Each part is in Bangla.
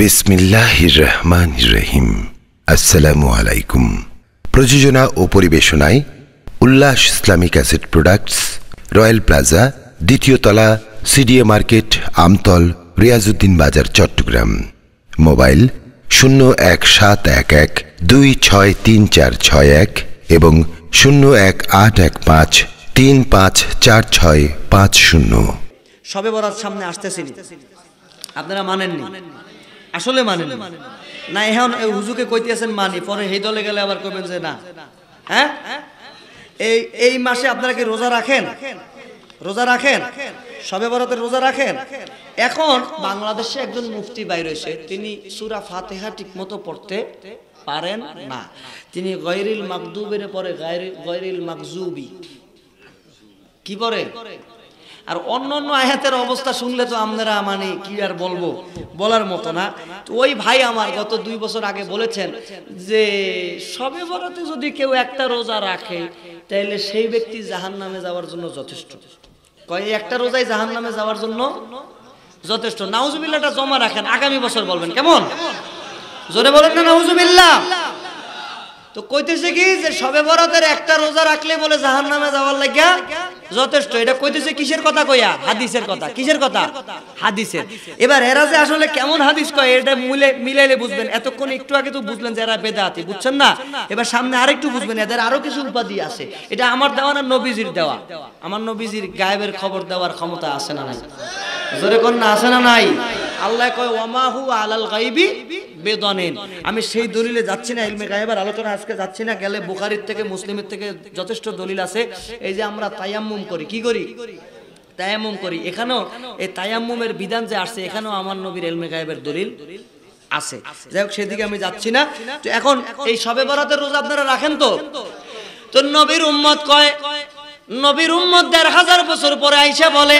বিসমিল্লাহির রহমান রহিম আসসালামু আলাইকুম। প্রযোজনা ও পরিবেশনায় Ullash Islamic asset products, royal plaza, দ্বিতীয় তলা, সিডিএ মার্কেট, আমতল, রিয়াজউদ্দিন বাজার, চট্টগ্রাম। মোবাইল শূন্য এক সাত এক এক দুই ছয় তিন চার ছয় এক এবং শূন্য এক আট এক পাঁচ তিন পাঁচ চার ছয় পাঁচ শূন্য। সবে বরাত সামনে আসতেছি আপনারা মানেননি। আসলে মানেন না। এখন হুজুকে কইতেছেন মানি, পরে এই দলে গেলে আবার কইবেন যে না। হ্যাঁ? এই এই মাসে আপনারা কি রোজা রাখেন? রোজা রাখেন? সবে বরাতের রোজা রাখেন? এখন বাংলাদেশে একজন মুফতি বাইর হয়েছে, তিনি সুরা ফাতেহা ঠিকমতো পড়তে পারেন না। তিনি গৈরিল মাকদুবের পরে গৈরিল মাকজুবি কি পরে আর অন্য অন্য আয়াতের অবস্থা শুনলে তো আপনারা মানে কি আর বলব? বলার মতো না। ওই ভাই আমার গত দুই বছর আগে বলেছেন যে, সবে বরাতে যদি কেউ একটা রোজা রাখে তাহলে সেই ব্যক্তি জাহান নামে যাওয়ার জন্য যথেষ্ট। কয় একটা রোজাই জাহান নামে যাওয়ার জন্য যথেষ্ট। নাউজুবিল্লাটা জমা রাখেন, আগামী বছর বলবেন, কেমন? জোরে বলেন না, নাউজুবিল্লাহ। তো কইতেছে কি যে সবে বরাতের একটা রোজা রাখলে বলে জাহান নামে যাওয়ার লাগিয়া যথেষ্ট। এটা কইতেছে কিসের কথা কইয়া? হাদিসের কথা। কিসের কথা? হাদিসের। এবার এরা যে আসলে কেমন হাদিস কয়, এটা মিলে মিলাইলে বুঝবেন। এতক্ষণ একটু আগে তো বুঝলেন যে এরা বেদাতি, বুঝছেন না? এবার সামনে আরেকটু বুঝবেন, এদের আরও কিছু উপাধি আছে। এটা আমার দেওয়া না নবীজির দেওয়া? আমার নবীজির গায়েবের খবর দেওয়ার ক্ষমতা আছে না নাই? জোরে কোন না, আছে না নাই? আল্লাহ কয় ওয়ামাহু আলাল গাইবি বেদনেন। আমি সেই দলিলে যাচ্ছি না, ইলমে গায়েবের আলোচনা আজকে যাচ্ছি না, গেলে বুখারির থেকে, মুসলিমের থেকে যথেষ্ট দলিল আছে। এই যে আমরা তায়াম্মুম করি, কি করি? তায়াম্মুম করি। এখানেও এই তায়াম্মুমের বিধান যে আসছে, এখানেও আমার নবীর এলমে গায়েবের দলিল আছে। যাই হোক, সেদিকে আমি যাচ্ছি না। তো এখন এই সবে বরাতের রোজা আপনারা রাখেন তো? তো নবীর উম্মত কয়, নবীর উম্মত দেড় হাজার বছর পরে আইসা বলে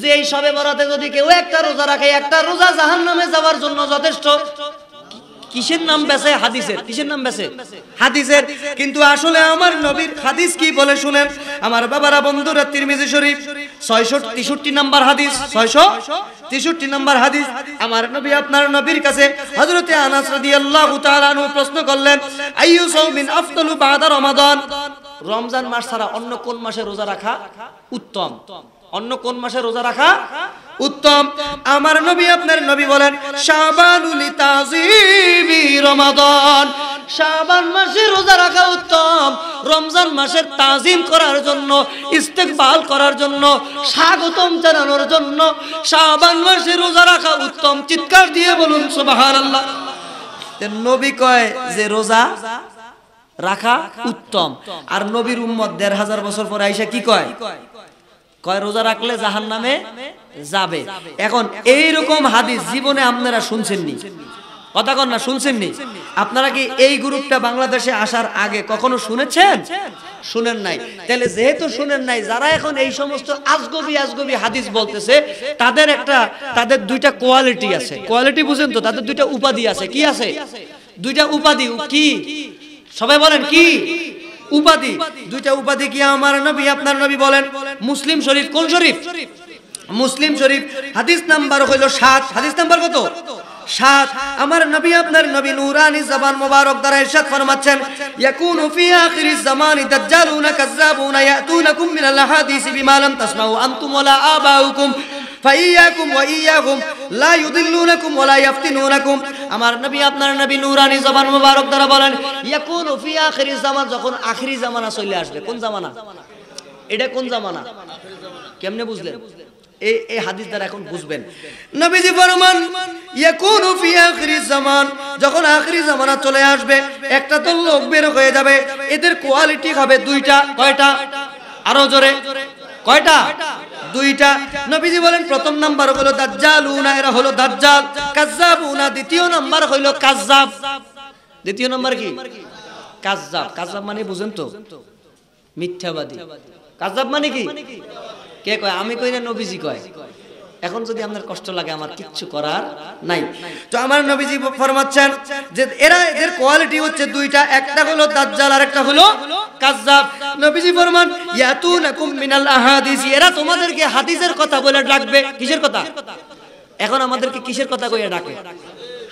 যে এই সবে বরাতে যদি কেউ একটা রোজা রাখে, একটা রোজা জাহান নামে যাওয়ার জন্য যথেষ্ট। কিসের নাম বেছে হাদিসের। কিসের নাম বেছে হাদিসের। কিন্তু আসলে আমার নবীর হাদিস কি বলে শুনেন? আমার বাবারা, বন্ধুরা, তিরমিজি শরীফ, ছয়শো তেষট্টি নাম্বার হাদিস, ছয়শো তেষট্টি নাম্বার হাদিস। আমার নবী আপনার নবীর কাছে হযরতে আনাস রাদিয়াল্লাহু তাআলা আনহু প্রশ্ন করলেন, আইয়ু সাওমিন আফদালু বাদা রমাদান? রমজান মাস ছাড়া অন্য কোন মাসে রোজা রাখা উত্তম? অন্য কোন মাসে রোজা রাখা উত্তম? আমার নবী আপনার নবী বলেন, শাবানুল তাজিমি রমাদান। শাবান মাসে রোজা রাখা উত্তম। রমজান মাসের তাজিম করার জন্য, ইস্তেকবাল করার জন্য, স্বাগতম জানানোর জন্য শাবান মাসে রোজা রাখা উত্তম। চিৎকার দিয়ে বলুন, সুবহানাল্লাহ। নবী কয় যে রোজা রাখা উত্তম। আর নবীর উম্মত দেড় হাজার বছর পরে আইসা কি কয়? কয়, রোজা রাখলে জাহান নামে যাবে? এখন এই রকম হাদিস জীবনে আপনারা শুনছেননি? কথা কন না, শুনছেননি? আপনারা কি এই গ্রুপটা বাংলাদেশে আসার আগে কখনো শুনেছেন? শুনেন নাই। তাহলে যেহেতু শুনেন নাই, যারা এখন এই সমস্ত আজগবি আজগবি হাদিস বলতেছে, তাদের একটা, তাদের দুইটা কোয়ালিটি আছে। কোয়ালিটি বুঝেন তো, তাদের দুইটা উপাধি আছে। কি আছে? দুইটা উপাধি, কি? সবাই বলেন, কি? উপাধি, দুইটা উপাধি কি আমার নবী, আপনার নবী বলেন? মুসলিম শরীফ, কোন শরীফ? মুসলিম শরীফ, হাদিস নাম্বার হইল সাত। হাদিস নাম্বার কত? সাত। আমার নবী, আপনার নবী নুরানি জবান মোবারক দ্বারা ইরশাদ ফরমাচ্ছেন, ইয়াকুনু ফি আখিরিজ জামানি দাজ্জালুনা ইয়াতুনাকুম মিনাল বিমা লাম তাসমাউ আনতুম ওয়ালা আবাউকুম। ফাইয়াকুম ওয়া ইয়াহুম, লা ইউদিল্লুনাকুম ওয়া লা ইয়াফতিনুনাকুম। আমার নবী, আপনার নবী নূরানি জবান মুবারক দ্বারা বলেন, ইয়াকুনু ফি আখিরিজ জামান যখন আখিরি জামানা চলে আসবে। কোন জামানা? এটা কোন জামানা? কেমনে বুঝলেন? এই এই হাদিস দ্বারা এখন বুঝবেন। নবীজি ফরমান, ইয়াকুনু ফি আখিরিজ জামান যখন আখিরি জামানা চলে আসবে, একটা তো লোক বের হয়ে যাবে। এদের কোয়ালিটি হবে দুইটা, কয়টা? আরও জোরে। কয়টা? দুইটা। নবীজি বলেন, প্রথম নাম্বার হলো দাজ্জাল, উনা এরা হলো দাজ্জাল। কাজ্জাবুনা দ্বিতীয় নাম্বার হলো কাজ্জাব। দ্বিতীয় নাম্বার কি? কাজ্জাব। কাজ্জাব মানে বুঝেন তো, মিথ্যাবাদী। কাজ্জাব মানে কি? কে কয়? আমি কই না নবীজি কয়? এখন যদি আপনার কষ্ট লাগে আমার কিচ্ছু করার নাই। তো আমার নবীজি ফরমাচ্ছেন যে এরা এদের কোয়ালিটি হচ্ছে দুইটা, একটা হলো দাজ্জাল আর একটা হলো কাজ্জাব। নবীজি ফরমান, ইয়াতুনাকুম মিনাল আহাদিস এরা তোমাদেরকে হাদিসের কথা বলে ডাকবে। কিসের কথা? এখন আমাদেরকে কিসের কথা কইয়া ডাকে?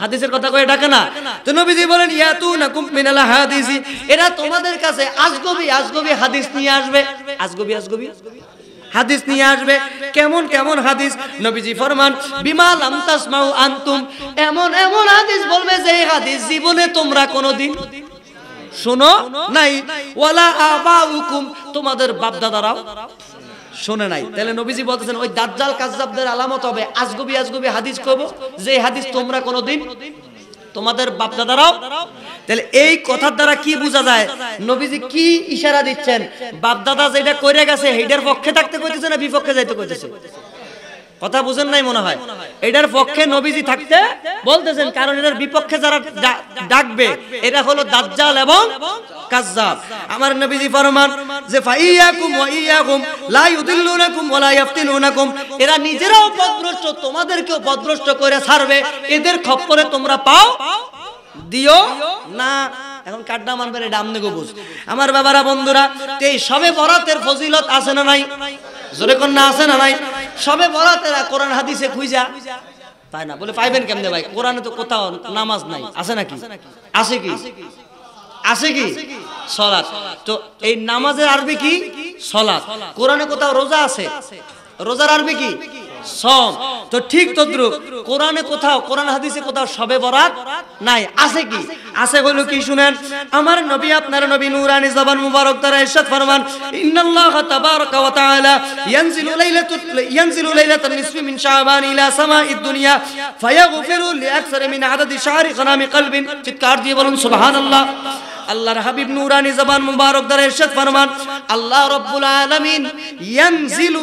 হাদিসের কথা কয়ে ডাকে না। তো নবীজি বলেন ইয়াতু নাকুম মিনাল হাদিসি এরা তোমাদের কাছে আজগবি আজগবি হাদিস নিয়ে আসবে। আজগবি আজগবি? হাদিস নিয়ে আসবে। কেমন কেমন হাদিস? নবীজি ফরমান বিমাল আমতাসমাউ আনতুম। এমন এমন হাদিস বলবে যে হাদিস জীবনে তোমরা কোনোদিন শোনো নাই। ওয়ালা আবাউকুম। তোমাদের বাপ দাদারাও শোনে নাই। তাহলে নবীজি বলতেছেন, ওই দাজ্জাল কাজ্জাবদের আলামত হবে। আজগবি আজগবি হাদিস কব যে হাদিস তোমরা কোনোদিন তোমাদের বাপ দাদারাও তাহলে এই কথার দ্বারা কি বোঝা যায়? নবীজি কি ইশারা দিচ্ছেন? বাপ দাদা যেটা করে গেছে হেডের পক্ষে থাকতে কইতেছে না বিপক্ষে যাইতে কইতেছে? কথা বুঝেন নাই মনে হয়? এটার পক্ষে নবীজি থাকতে বলতেছেন, কারণ এটার বিপক্ষে যারা ডাকবে এটা হলো দাজ্জাল এবং কাজ্জাব। আমার নবীজি ফরমান যে ফাইয়াকুম ওয়া ইয়াকুম, লা ইউদিল্লুনাকুম ওয়া লা ইয়াফতিনুনাকুম এরা নিজেরাও পথভ্রষ্ট তোমাদেরকেও পথভ্রষ্ট করে ছাড়বে। এদের খপ্পরে তোমরা পাও? দিও না? এখন কাড্ডা মানবে এটা আমনে বুঝ আমার বাবারা, বন্ধুরা এই সবে বরাতের ফজিলত আছে না নাই? জোরে কন্যা, আছে না নাই? সবে বরাতের কোরআন হাদিসে খুঁজা? তাই না? বলে পাইবেন কেমনে ভাই? কোরআনে তো কোথাও নামাজ নাই। আছে নাকি? আছে কি? আছে কি? সলাৎ। তো এই নামাজের আরবি কি? সলাৎ। কোরআনে কোথাও রোজা আছে? রোজার আরবি কি? সম। তো ঠিক তদ্রুপ, কোরআনে কোথাও, কোরআন হাদিসে কোথাও সবে বরাত নাই। আছে কি? আছে হলো কি শুনেন? আমার নবী, আপনার নবী নূরানি জবান মুবারক দ্বারা ইরশাদ ফরমান, ইন্নাল্লাহ তাবারাকা ওয়া তাআলা ইয়ানজিলু লাইলাতুল, ইয়ানজিলু লাইলাতান নিসফি মিন শাবান ইলা সামাইদ দুনিয়া, ফায়াগফিরু লিআকসারি মিন আদাদি শাহরি খানামি কলবিন। চিৎকার দিয়ে বলুন, সুবহানাল্লাহ। আল্লাহর হাবিব নূরানি জবান মুবারক দ্বারা ইরশাদ ফরমান, আল্লাহ রাব্বুল আলামিন ইয়ানজিলু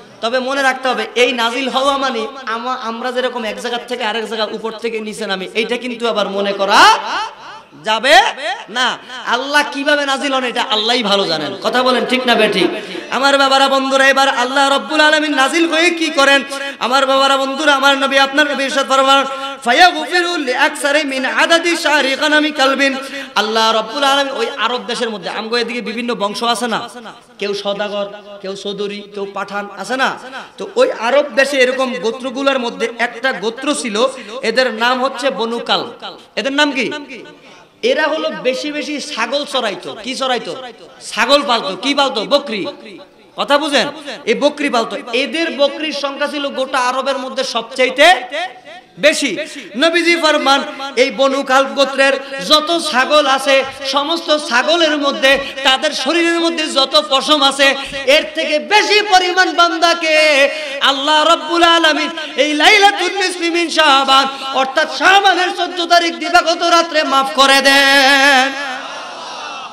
তবে মনে রাখতে হবে, এই নাজিল হওয়া মানে আমা- আমরা যেরকম এক জায়গার থেকে আরেক জায়গা উপর থেকে নিচে নামি, এইটা কিন্তু আবার মনে করা যাবে না। আল্লাহ কীভাবে নাজিল হন এটা আল্লাহই ভালো জানেন। কথা বলেন ঠিক না বেঠিক? আমার বাবারা, বন্ধুরা, এবার আল্লাহ রব্বুল আলামিন নাজিল হয়ে কি করেন? আমার বাবারা, বন্ধুরা, আমার নবী, আপনার নবী ইরশাদ ফরমান, ফায়াগফিরু লিআকসারি মিন আদাদি শাহরি কানামি কালবিন। আল্লাহ রব্বুল আলামিন ওই আরব দেশের মধ্যে, আমগো এদিকে বিভিন্ন বংশ আছে না? কেউ সদাগর কেউ চৌধুরী, কেউ পাঠান আছে না? তো ওই আরব দেশে এরকম গোত্রগুলোর মধ্যে একটা গোত্র ছিল, এদের নাম হচ্ছে বনুকাল এদের নাম কি? এরা হলো বেশি বেশি ছাগল চড়াইতো কি চড়াইতো ছাগল পালতো। কি পালতো? বকরি। কথা বুঝেন? এই বকরি পালতো। এদের বকরির সংখ্যা ছিল গোটা আরবের মধ্যে সবচাইতে বেশি। নবীজি ফরমান, এই বনু কাল গোত্রের যত ছাগল আছে, সমস্ত ছাগলের মধ্যে, তাদের শরীরের মধ্যে যত পশম আছে, এর থেকে বেশি পরিমাণ বান্দাকে আল্লাহ রব্বুল আলামিন এই লাইলাতুল নিসফি মিন শাবান, অর্থাৎ শাবানের 14 তারিখ দিবাগত রাত্রে maaf করে দেন।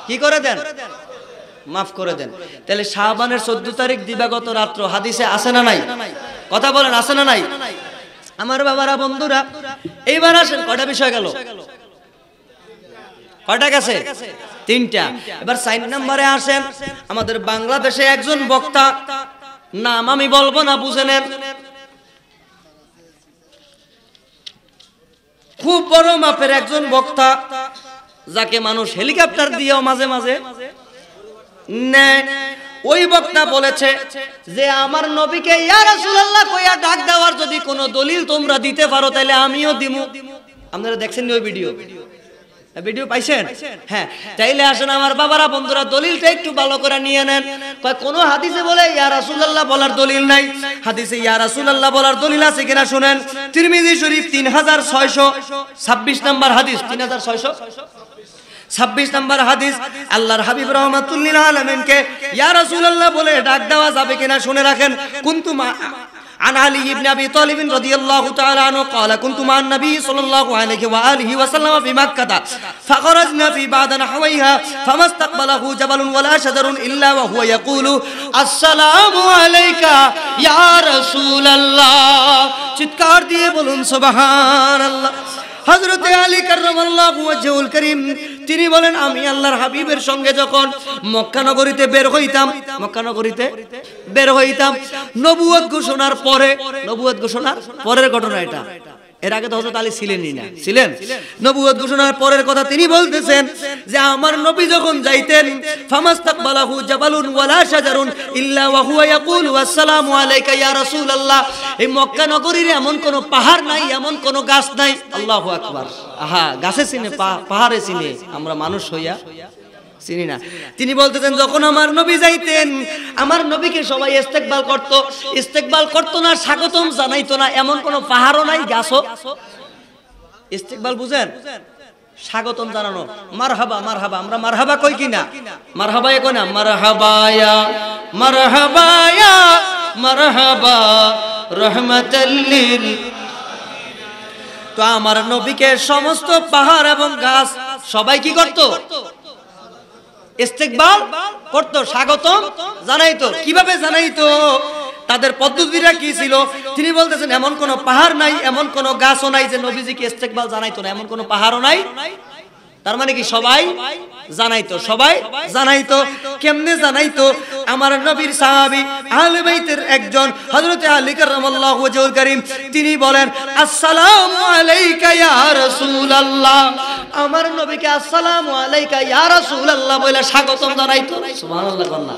কি করে দেন? মাফ করে দেন। তাহলে শাহবানের চোদ্দ তারিখ দিবাগত রাত্র হাদিসে আছে না নাই? কথা বলেন, আছে না নাই? আমার বাবারা, বন্ধুরা, এইবার আসেন কয়টা বিষয় গেল? কয়টা গেছে? তিনটা। এবার সাইন নাম্বারে আসেন। আমাদের বাংলাদেশে একজন বক্তা, নাম আমি বলব না, বুঝে নেন। খুব বড় মাপের একজন বক্তা, যাকে মানুষ হেলিকপ্টার দিয়েও মাঝে মাঝে নেয়। ওই বক্তা বলেছে যে, আমার নবীকে ইয়া রাসূলুল্লাহ কইয়া ডাক দেওয়ার যদি কোনো দলিল তোমরা দিতে পারো, তাহলে আমিও দিমু। আপনারা দেখছেন ওই ভিডিও? ভিডিও পাইছেন? হ্যাঁ। তাইলে আসেন আমার বাবারা, বন্ধুরা, দলিলটা একটু ভালো করে নিয়ে নেন। কোন হাদিসে বলে ইয়া রাসূলুল্লাহ বলার দলিল নাই? হাদিসে ইয়া রাসূলুল্লাহ বলার দলিল আছে কিনা শুনেন। তিরমিজি শরীফ 3626 নাম্বার হাদিস। 3600 ছাব্বিশ নম্বর হাদিস আল্লাহর হাবিব রহমাতুল্লিল আলমিনকে ইয়া রাসূলুল্লাহ বলে ডাক দেওয়া যাবে কিনা শুনে রাখেন কুনতু মা عن علي بن ابي طالب رضي الله تعالى عنه قال كنت مع النبي صلى الله عليه واله وسلم في مكه فخرجنا في بعد نحويها فما استقبله جبل ولا شجر الا وهو يقول السلام عليك يا رسول الله চিৎকার দিয়ে বলুন সুবহানাল্লাহ হযরত আলী কার্লাহুল করিম, তিনি বলেন, আমি আল্লাহর হাবিবের সঙ্গে যখন মক্কানগরীতে বের হইতাম মক্কানগরীতে বের হইতাম নবুয়ত ঘোষণার পরে নবুয়ত ঘোষণার পরের ঘটনা এটা। এর আগে তো হযরত আলী ছিলেনই না। ছিলেন? নবুয়ত ঘোষণার পরের কথা তিনি বলতেছেন যে আমার নবী যখন যাইতেন ফামাস্তাকবালাহু জাবালুন ওয়ালা শাজারুন ইল্লা ওয়া হুয়া ইয়াকুলু আসসালামু আলাইকা ইয়া রাসূলুল্লাহ। এই মক্কা নগরীর এমন কোন পাহাড় নাই এমন কোন গাছ নাই। আল্লাহু আকবার। আহা গাছে চিনে পাহাড়ে চিনে। আমরা মানুষ হইয়া চিনি না। তিনি বলতেছেন, যখন আমার নবী যাইতেন, আমার নবীকে সবাই ইস্তেকবাল করত। ইস্তেকবাল করত না, স্বাগতম জানাইতো না, এমন পাহাড়ও নাই ইস্তেকবাল বুঝেন? স্বাগতম জানানো। মারহাবা মারহাবা, আমরা মারহাবা কই কিনা? মারহাবা মারহাবায়া মারহাবায়া, মারহাবা রহমাতাল্লিল তো আমার নবীকে সমস্ত পাহাড় এবং গাছ সবাই কি করত? ইস্তেকবাল করত, স্বাগতম জানাইতো। কীভাবে জানাইতো? তাদের পদ্ধতিটা কি ছিল? তিনি বলতেছেন, এমন কোন পাহাড় নাই, এমন কোন গাছও নাই যে নবীজিকে ইস্তেকবাল জানাইতো না, এমন কোন পাহাড়ও নাই। তার মানে কি সবাই জানাইতো সবাই জানাইতো, কেমনে জানাইতো? আমার নবীর সাহাবী আহলে বাইতের একজন হযরতে আলী কারামাল্লাহু ওয়াজহুল করিম, তিনি বলেন, আসসালামু আলাইকা ইয়া রাসূলুল্লাহ। আমার নবীকে আসসালামু আলাইকা ইয়া রাসূলুল্লাহ বলে স্বাগতম জানাইতো। সুবহানাল্লাহ কন্যা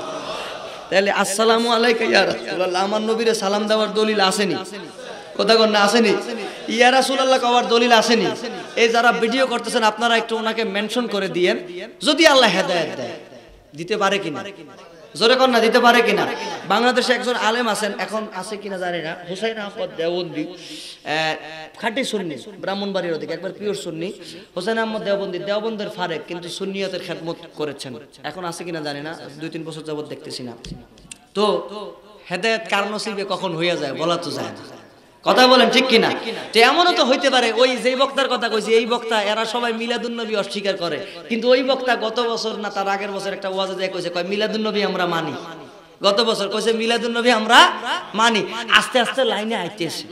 তাহলে আসসালামু আলাইকা ইয়া রাসূলুল্লাহ, আমার নবীরে সালাম দেওয়ার দলিল আসেনি। কথা কন্যা আসেনি। ইয়া রাসূলুল্লাহ কওয়ার দলিল আসেনি। এই যারা ভিডিও করতেছেন, আপনারা একটু ওনাকে মেনশন করে দিয়েন। যদি আল্লাহ হেদায়েত দেয়, দিতে পারে কিনা? জোরে কন্যা দিতে পারে কিনা? বাংলাদেশে একজন আলেম আছেন, এখন আছে কিনা জানি না। হুসাইন আহমদ দেওবন্দি খাঁটি সুন্নি, ব্রাহ্মণবাড়ির ওদিকে, একবার পিওর সুন্নি। হোসেন আহমদ দেওবন্দি, দেওবন্দের ফারেক, কিন্তু সুন্নিয়তের খেদমত করেছেন। এখন আছে কিনা জানি না, দুই তিন বছর যাবত দেখতেছি না। তো, হেদায়ত কার নসিবে কখন হইয়া যায়, বলা তো যায় না। কথা বলেন ঠিক কিনা? তো এমনও তো হইতে পারে, ওই যেই বক্তার কথা কইছি, এই বক্তা, এরা সবাই মিলাদুন নবী অস্বীকার করে। কিন্তু ওই বক্তা গত বছর না, তার আগের বছর একটা ওয়াজে যায়, কইছে, কয় মিলাদুন নবী আমরা মানি। গত বছর কইছে মিলাদুন নবী আমরা মানি। আস্তে আস্তে লাইনে আইতেছে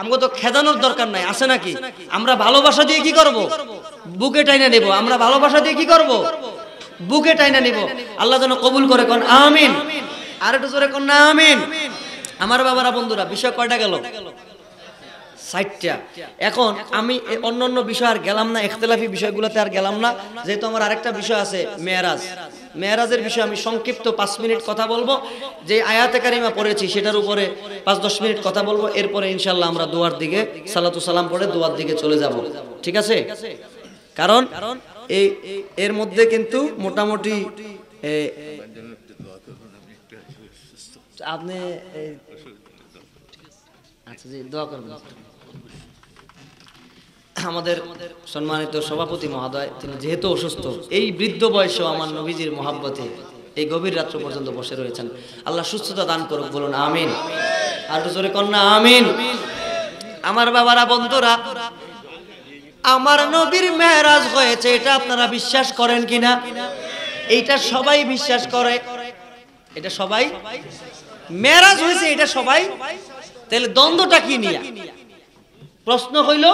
আমাকে তো খেদানোর দরকার নাই, আছে নাকি? আমরা ভালোবাসা দিয়ে কি করব? বুকে টাইনা নেব। আমরা ভালোবাসা দিয়ে কি করব? বুকে টাইনা নিব। আল্লাহ যেন কবুল করে কোন, আমিন। আর একটু জোরে কোন না, আমিন। আমার বাবারা, বন্ধুরা, বিষয় কয়টা গেল? এখন আমি অন্য অন্য বিষয় আর গেলাম না ইখতলাফি বিষয়গুলোতে আর গেলাম না। যেহেতু আমার আরেকটা বিষয় আছে, মেয়ারাজ। মেয়ারাজের বিষয়ে আমি সংক্ষিপ্ত পাঁচ মিনিট কথা বলব। যে আয়াতে কারিমা পড়েছি, সেটার উপরে পাঁচ দশ মিনিট কথা বলব। এরপরে ইনশাল্লাহ আমরা দোয়ার দিকে, সালাতু সালাম পড়ে দোয়ার দিকে চলে যাব। ঠিক আছে? কারণ এই, এর মধ্যে কিন্তু মোটামুটি আপনি আচ্ছা জি, দোয়া করবেন। আমাদের সম্মানিত সভাপতি মহোদয়, তিনি যেহেতু অসুস্থ, এই বৃদ্ধ বয়সেও আমার নবীজির মহাব্বতে এই গভীর রাত্র পর্যন্ত বসে রয়েছেন। আল্লাহ সুস্থতা দান করুক, বলুন, আমিন। আর জোরে কন্যা, আমিন। আমার বাবারা, বন্ধুরা, আমার নবীর মেহরাজ হয়েছে, এটা আপনারা বিশ্বাস করেন কিনা? এইটা সবাই বিশ্বাস করে। এটা সবাই মেরাজ হয়েছে, এটা সবাই। তাহলে দ্বন্দ্বটা কি নিয়ে? প্রশ্ন হইল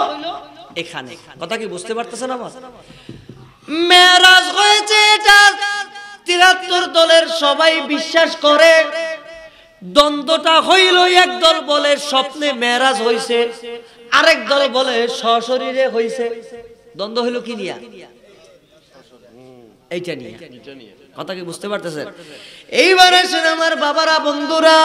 এখানে। কথা কি বুঝতে পারতেছেন আমার? মেরাজ হয়েছে, এটা তিরাত্তর দলের সবাই বিশ্বাস করে। দ্বন্দ্বটা হইল, এক দল বলে স্বপ্নে মেরাজ হইছে, আরেক দল বলে সশরীরে হইছে। দ্বন্দ্ব হইল কি নিয়া। এইটা নিয়ে। কথা কি বুঝতে পারতেছেন এইবার আসেন আমার বাবারা বন্ধুরা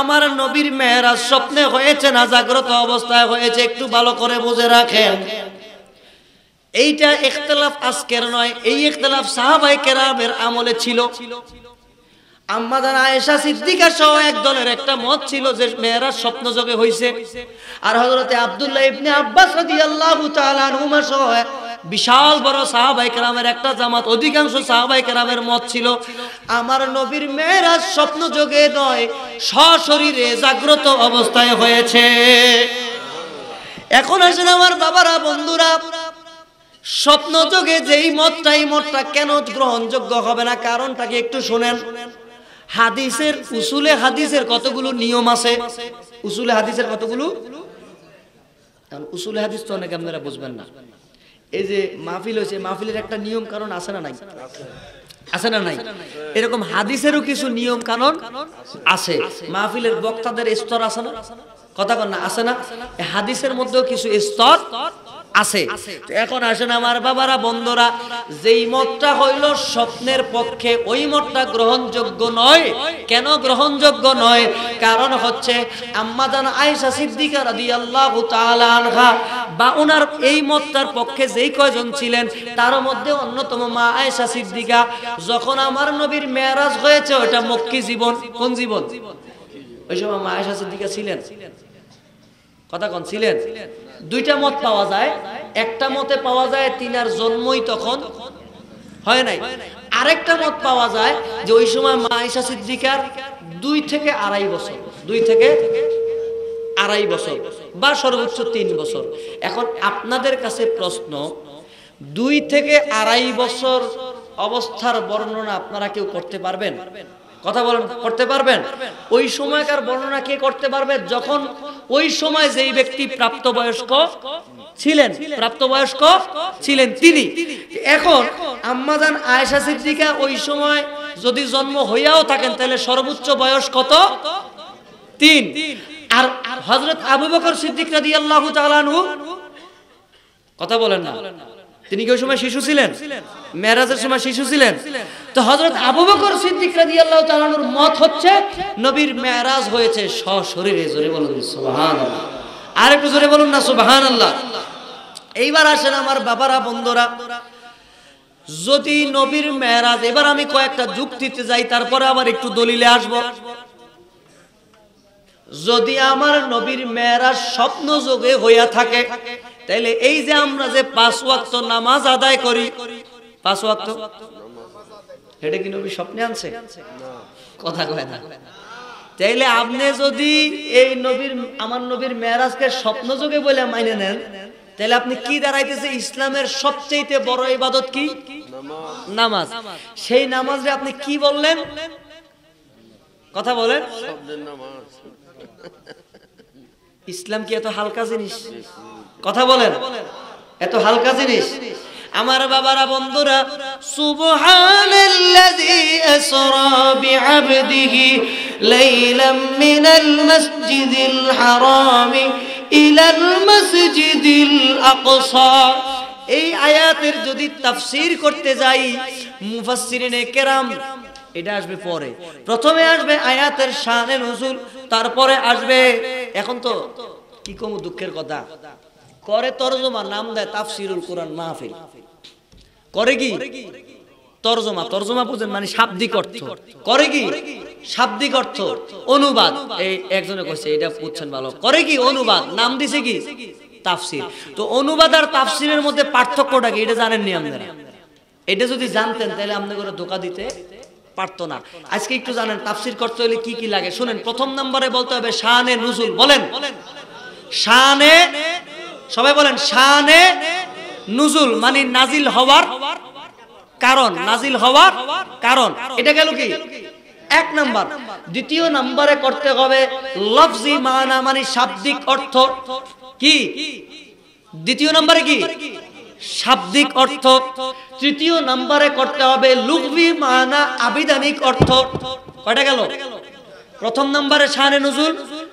আমার নবীর মেয়েরা স্বপ্নে হয়েছে না জাগ্রত অবস্থায় হয়েছে একটু ভালো করে বুঝে রাখেন। এইটা ইখতলাফ আজকের নয় এই ইখতলাফ সাহাবাই কেরামের আমলে ছিল। আয়েশা সহ এক একটা মত ছিল যে হইছে। আর সহ বিশাল বড় সাহাবাই কেরামের একটা জামাত, অধিকাংশ সাহাবাই কেরামের মত ছিল, আমার নবীর মেয়েরা স্বপ্ন যোগে নয়, সশরীরে জাগ্রত অবস্থায় হয়েছে। এখন আসেন আমার বাবারা, বন্ধুরা, স্বপ্ন যোগে যেই মতটা এই মতটা কেন গ্রহণযোগ্য হবে না, কারণটাকে একটু শুনেন। হাদিসের উসুলে হাদিসের কতগুলো নিয়ম আছে? উসুলে হাদিসের কতগুলো? উসুল হাদিস তো অনেকে আপনারা বুঝবেন না। এই যে মাহফিল হয়েছে, মাহফিলের একটা নিয়ম কারণ আছে না নাই? আছে না নাই? এরকম হাদিসেরও কিছু নিয়ম কানুন আছে। মাহফিলের বক্তাদের স্তর আছে না? কথা কন না, আছে না? হাদিসের মধ্যেও কিছু স্তর আছে। এখন আসেন আমার বাবারা, বন্ধুরা, যেই মতটা হইল স্বপ্নের পক্ষে, ওই মতটা গ্রহণযোগ্য নয়। কেন গ্রহণযোগ্য নয়? কারণ হচ্ছে আম্মাদান আয়েশা সিদ্দিকা রাদিয়াল্লাহু তাআলা আনহা বা ওনার এই মতটার পক্ষে যেই কয়জন ছিলেন, তার মধ্যে অন্যতম মা আয়েশা সিদ্দিকা। যখন আমার নবীর মেরাজ হয়েছে ওটা মক্কি জীবন। কোন জীবন? ওই সময় মা আয়েশা সিদ্দিকা ছিলেন। কথা কোন, ছিলেন? দুইটা মত পাওয়া যায়। একটা মতে পাওয়া যায় তিনার জন্মই তখন হয় নাই। আরেকটা মত পাওয়া যায় যে ওই সময় মা সিদ্দিকার দুই থেকে আড়াই বছর, দুই থেকে আড়াই বছর বা সর্বোচ্চ তিন বছর। এখন আপনাদের কাছে প্রশ্ন, দুই থেকে আড়াই বছর অবস্থার বর্ণনা আপনারা কেউ করতে পারবেন? কথা বলেন, করতে পারবেন? ওই সময়কার বর্ণনা কে করতে পারবে? যখন ওই সময় যেই ব্যক্তি প্রাপ্তবয়স্ক ছিলেন প্রাপ্তবয়স্ক ছিলেন তিনি। এখন আম্মাজান আয়েশা সিদ্দিকা ওই সময় যদি জন্ম হইয়াও থাকেন, তাহলে সর্বোচ্চ বয়স কত? তিন। আর হজরত আবু বকর সিদ্দিক রাদিয়াল্লাহু তাআলা আনহু, কথা বলেন না। তিনি কি ওই সময় শিশু ছিলেন? মেরাজের সময় শিশু ছিলেন? তো হজরত আবু বকর সিদ্দিক রাদিয়াল্লাহু তাআলার মত হচ্ছে, নবীর মেরাজ হয়েছে সশরীরে, জোরে বলুন, সুবহানাল্লাহ। আর একটু জোরে বলুন না, সুবহানাল্লাহ। এইবার আসেন আমার বাবারা, বন্ধুরা। যদি নবীর মেরাজ, এবার আমি কয়েকটা যুক্তিতে যাই, তারপরে আবার একটু দলিলে আসব। যদি আমার নবীর মেয়েরা স্বপ্ন যোগে হইয়া থাকে, তাইলে এই যে আমরা যে পাঁচ ওয়াক্ত নামাজ আদায় করি, পাঁচ ওয়াক্ত? এটা কি নবী স্বপ্নে আনছে? কথা কয় না। তাইলে আপনি যদি এই নবীর আমার নবীর মেয়েরাজকে স্বপ্ন যোগে বলে মাইনে নেন তাহলে আপনি কি দাঁড়াইতেছে? ইসলামের সবচেয়ে বড় ইবাদত কি? নামাজ। সেই নামাজে আপনি কি বললেন? কথা বলেন। ইসলাম কি এত হালকা জিনিস? কথা বলেন। এত হালকা জিনিস? আমার বাবারা, বন্ধুরা এই আয়াতের যদি তাফসীর করতে যাই কেরাম, এটা আসবে পরে। প্রথমে আসবে আয়াতের শানে নজুল, তারপরে আসবে, এখন তো কি কম দুঃখের কথা? করে তরজমা নাম দেয় তাফসিরুল কোরআন মাহফিল। করে কি? তরজমা। তরজমা বুঝেন মানে শাব্দিক অর্থ। করে কি? শাব্দিক অর্থ। অনুবাদ। এই একজনে কইছে, এটা বুঝছেন ভালো। করে কি? অনুবাদ। নাম দিছে কি? তাফসির। তো অনুবাদ আর তাফসিরের মধ্যে পার্থক্যটা কি? এটা জানেননি আপনারা? এটা যদি জানতেন, তাহলে আপনি করে ধোকা দিতে পারতো না। আজকে একটু জানেন, তাফসির করতে হলে কি কি লাগে? শুনেন, প্রথম নম্বরে বলতে হবে শানে নুজুল। বলেন। শানে সবাই বলেন, শানে নুজুল মানে নাজিল হওয়ার কারণ। নাজিল হওয়ার কারণ। এটা গেল কি? এক নাম্বার। দ্বিতীয় নাম্বারে করতে হবে লফজি মানা মানে শাব্দিক অর্থ কি? দ্বিতীয় নাম্বারে কি? শাব্দিক অর্থ। তৃতীয় নাম্বারে করতে হবে লুগবি মানা, আবিধানিক অর্থ। কয়টা গেল? প্রথম নম্বরে শানে নজুল,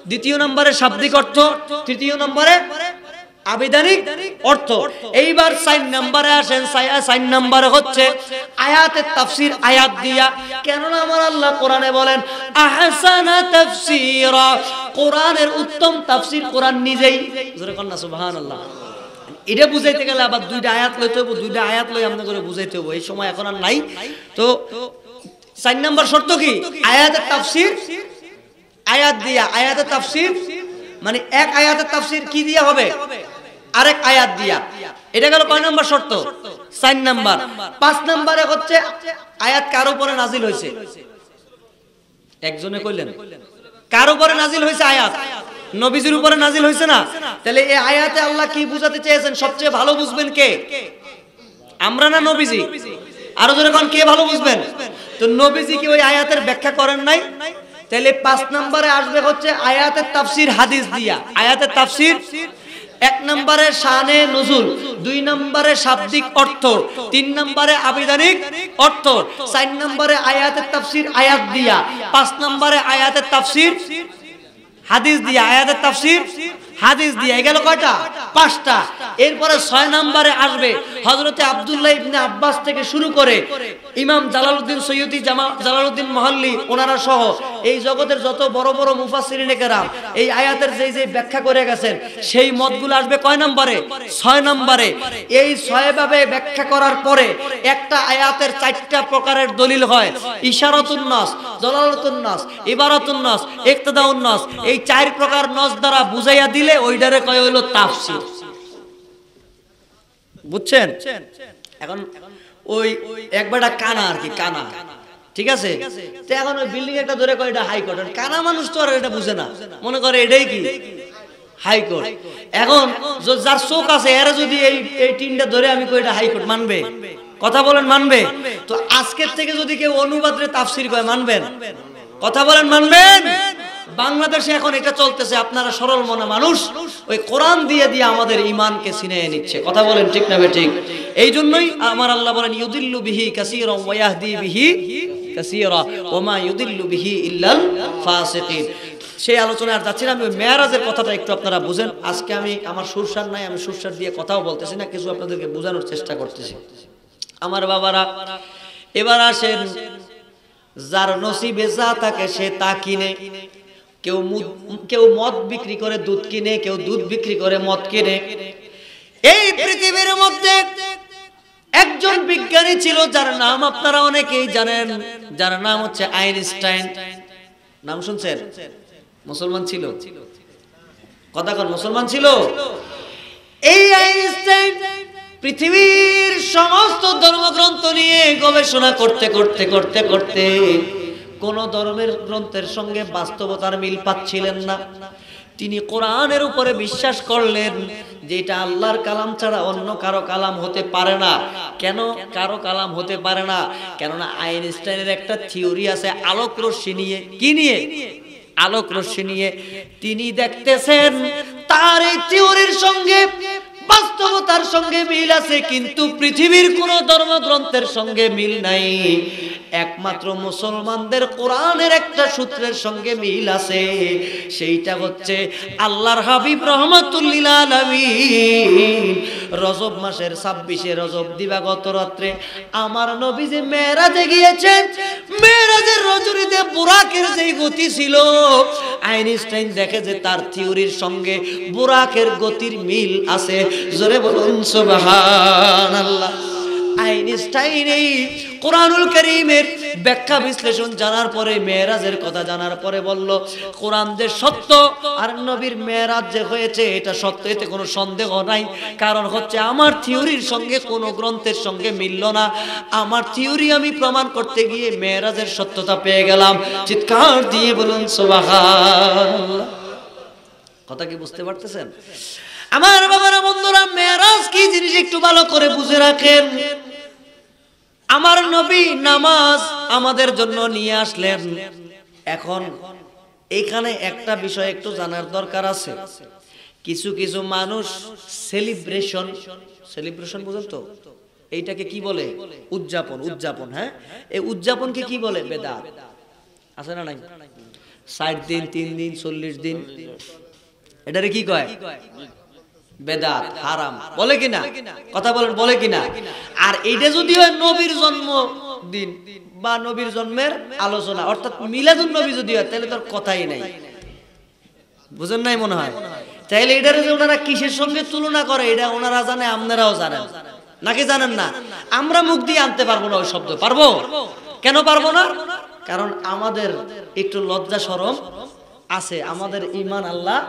দ্বিতীয় নম্বরে শাব্দিক অর্থ, তৃতীয় নম্বরে আবিধানিক অর্থ। এইবার সাইন নাম্বারে আসেন সাইন নাম্বারে হচ্ছে আয়াতের তাফসির আয়াত দিয়া। কেননা আমার আল্লাহ কোরআনে বলেন, আহসানা তাফসীরা। কোরআনের উত্তম তাফসির কোরআন নিজেই। জোরে কন্না সুবহানাল্লাহ। এটা বুঝাইতে গেলে আবার দুইটা আয়াত লইতে হবে দুইটা আয়াত লই আমরা করে বুঝাইতে হবে এই সময় এখন আর নাই। তো চার নাম্বার শর্ত কি? আয়াতের তাফসির, আয়াত দিয়া। আয়াতের তাফসির মানে এক আয়াতের তাফসির কি দিয়া হবে? আরেক আয়াত দিয়া। এটা গেল কয় নাম্বার শর্ত? চার নাম্বার। পাঁচ নাম্বারে হচ্ছে আয়াত কার উপরে নাজিল হয়েছে? একজনে কইলেন। কার উপরে নাজিল হয়েছে আয়াত? নবীজির উপরে নাজিল হয়েছে না? তাহলে এই আয়াতে আল্লাহ কি বুঝাতে চেয়েছেন? সবচেয়ে ভালো বুঝবেন কে? আমরা না নবীজি? আরও জোরে কোন, কে ভালো বুঝবেন? তো নবীজি কি ওই আয়াতের ব্যাখ্যা করেন নাই? তাহলে পাঁচ নম্বরে আসবে হচ্ছে আয়াতের তাফসির হাদিস দিয়া। আয়াতের তাফসির এক নম্বরে শানে নজুল, দুই নম্বরে শাব্দিক অর্থ, তিন নম্বরে আবিধানিক অর্থ, চার নম্বরে আয়াতের তাফসির আয়াত দিয়া, পাঁচ নম্বরে আয়াতের তাফসির হাদিস দিয়া আয়াতের তাফসির হাদিস দিয়ে গেল কয়টা? পাঁচটা। এরপরে ছয় নম্বরে আসবে হজরতে আবদুল্লাহ ইবনে আব্বাস থেকে শুরু করে ইমাম জালালউদ্দিন সৈয়দি জামা জালালউদ্দিন মহল্লি ওনারা সহ এই জগতের যত বড় বড় মুফাসসিরিনে কেরাম এই আয়াতের যেই যে ব্যাখ্যা করে গেছেন সেই মতগুলো আসবে কয় নম্বরে? ছয় নম্বরে। এই ছয় ভাবে ব্যাখ্যা করার পরে একটা আয়াতের চারটা প্রকারের দলিল হয়। ইশারাতুন নাস দলালাতুন নাস ইবারাতুন নাস ইক্তদাউন নাস এই চার প্রকার নস দ্বারা বুঝাইয়া দিলে ওইটারে কয় হইল তাফসীর। বুঝছেন? এখন ওই একবারটা কানা আর কি, কানা। ঠিক আছে? তো এখন ওই বিল্ডিং একটা ধরে কয় এটা হাইকোর্ট কানা মানুষ তো আর এটা বুঝে না। মনে করে এটাই কি? হাইকোর্ট এখন যার চোখ আছে, এরা যদি এই এই টিনটা ধরে আমি কই এটা হাইকোর্ট মানবে? কথা বলেন মানবে? তো আজকের থেকে যদি কেউ অনুবাদে তাফসির কয়, মানবেন? কথা বলেন মানবেন? বাংলাদেশে এখন এটা চলতেছে, আপনারা সরল মনে মানুষ, ওই কোরআন দিয়ে দিয়ে আমাদের ইমানকে ছিনিয়ে নিচ্ছে। কথা বলেন ঠিক না ঠিক? এই জন্যই আমার আল্লাহ বলেন, ইউদিল্লু বিহি কাসীরা ওয়া ইয়াহদি বিহি কাসীরা ওয়া মা ইউদিল্লু বিহি ইল্লাল ফাসিকিন। সেই আলোচনায় আর যাচ্ছি না, আমি মেয়ারাজের কথাটা একটু আপনারা বুঝেন। আজকে আমি আমার সুরসার নাই, আমি সুরসার দিয়ে কথাও বলতেছি না, কিছু আপনাদেরকে বোঝানোর চেষ্টা করতেছি। আমার বাবারা, এবার আসেন, যার নসিবে যা থাকে সে তা কিনে। কেউ কেউ মদ বিক্রি করে দুধ কিনে, কেউ দুধ বিক্রি করে মদ কিনে। এই পৃথিবীর মধ্যে একজন বিজ্ঞানী ছিল যার নাম আপনারা অনেকেই জানেন। যার নাম হচ্ছে আইনস্টাইন। নাম শুনছেন? মুসলমান ছিল। কথা কন, মুসলমান ছিল? এই আইনস্টাইন পৃথিবীর সমস্ত ধর্মগ্রন্থ নিয়ে গবেষণা করতে করতে করতে করতে কোন ধর্মের গ্রন্থের সঙ্গে বাস্তবতার মিল পাচ্ছিলেন না। তিনি কোরআনের উপরে বিশ্বাস করলেন যে এটা আল্লাহর কালাম ছাড়া অন্য কারও কালাম হতে পারে না। কেন কারও কালাম হতে পারে না? কেননা আইনস্টাইনের একটা থিওরি আছে, আলোক রশ্মি নিয়ে। কি নিয়ে? আলোক রশ্মি নিয়ে। তিনি দেখতেছেন, তার এই থিওরির সঙ্গে বাস্তবতার সঙ্গে মিল আছে, কিন্তু পৃথিবীর কোন ধর্মগ্রন্থের সঙ্গে মিল নাই। একমাত্র মুসলমানদের কোরআনের একটা সূত্রের সঙ্গে মিল আছে, সেইটা হচ্ছে আল্লাহর হাবিব রহমাতুল্লিল রজব মাসের ছাব্বিশে রজব দিবাগত রাত্রে আমার নবী যে মেয়েরাজে গিয়েছেন। মেয়েরাজের রজনীতে বুরাকের যেই গতি ছিল, আইনস্টাইন দেখে যে তার থিওরির সঙ্গে বুরাকের গতির মিল আছে। জোরে বলুন কোরআনুল করিমের ব্যাখ্যা বিশ্লেষণ জানার পরে কথা জানার পরে বলল যে সত্য আর নবীর যে হয়েছে, এটা সত্য এতে কোনো সন্দেহ নাই। কারণ হচ্ছে আমার থিওরির সঙ্গে কোনো গ্রন্থের সঙ্গে মিলল না। আমার থিওরি আমি প্রমাণ করতে গিয়ে মেয়েরাজের সত্যতা পেয়ে গেলাম। চিৎকার দিয়ে বলুন, সুবহানাল্লাহ। কথা কি বুঝতে পারতেছেন? আমার বাবারা, বন্ধুরা মেরাজ কি জিনিস একটু ভালো করে বুঝে রাখেন? আমার নবী নামাজ আমাদের জন্য নিয়ে আসলেন। এখন এখানে একটা বিষয় একটু জানার দরকার আছে। কিছু কিছু মানুষ সেলিব্রেশন সেলিব্রেশন বুঝেন তো? এইটাকে কি বলে? উদযাপন উদযাপন হ্যাঁ? এই উদযাপনকে কি বলে? বেদাত। আছে না নাই? ষাট দিন, তিন দিন, চল্লিশ দিন। এটারে কি কয়? বেদাত, হারাম। বলে কিনা? কথা বলেন, বলে কিনা? আর এইটা যদি হয় নবীর জন্ম দিন বা নবীর জন্মের আলোচনা, অর্থাৎ মিলাদুন নবী যদি হয়, তাহলে তোর কথাই নাই। বুঝেন নাই মনে হয়? তাইলে এটারে যে ওনারা কিসের সঙ্গে তুলনা করে, এটা ওনারা জানে, আপনারাও জানেন। নাকি জানেন না? আমরা মুখ দিয়ে আনতে পারব না ওই শব্দ। পারব? কেন পারব না? কারণ আমাদের একটু লজ্জা সরম আছে, আমাদের ইমান আল্লাহ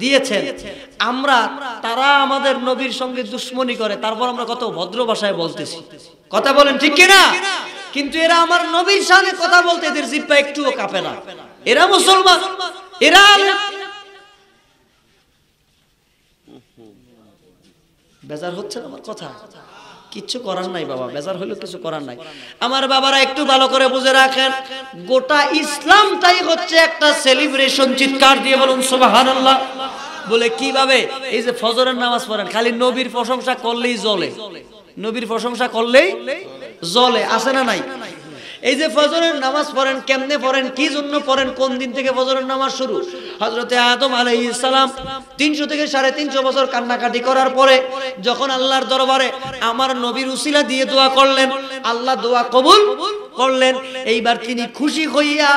দিয়েছেন। আমরা, তারা আমাদের নবীর সঙ্গে দুশ্মনী করে, তারপর আমরা কত ভদ্র ভাষায় বলতেছি। কথা বলেন ঠিক কিনা? কিন্তু এরা আমার নবীর সামনে কথা বলতে এদের জিব্বা একটুও কাঁপে না। এরা মুসলমান, এরা বেজার হচ্ছে না আমার কথা? কিচ্ছু করার নাই বাবা, বেজার হইল কিছু করার নাই। আমার বাবারা একটু ভালো করে বুঝে রাখেন, গোটা ইসলামটাই হচ্ছে একটা সেলিব্রেশন চিৎকার দিয়ে বলুন, সুবহানাল্লাহ। বলে কীভাবে? এই যে ফজরের নামাজ পড়েন, খালি নবীর প্রশংসা করলেই জ্বলে। নবীর প্রশংসা করলেই জ্বলে আসে না নাই? এই যে ফজরের নামাজ পড়েন, কেমনে পড়েন, কি জন্য পড়েন, কোন দিন থেকে ফজরের নামাজ শুরু? হজরতে আদম আলাইহিস সালাম তিনশো থেকে সাড়ে তিনশো বছর কান্নাকাটি করার পরে যখন আল্লাহর দরবারে আমার নবীর উসিলা দিয়ে দোয়া করলেন, আল্লাহ দোয়া কবুল করলেন, এইবার তিনি খুশি হইয়া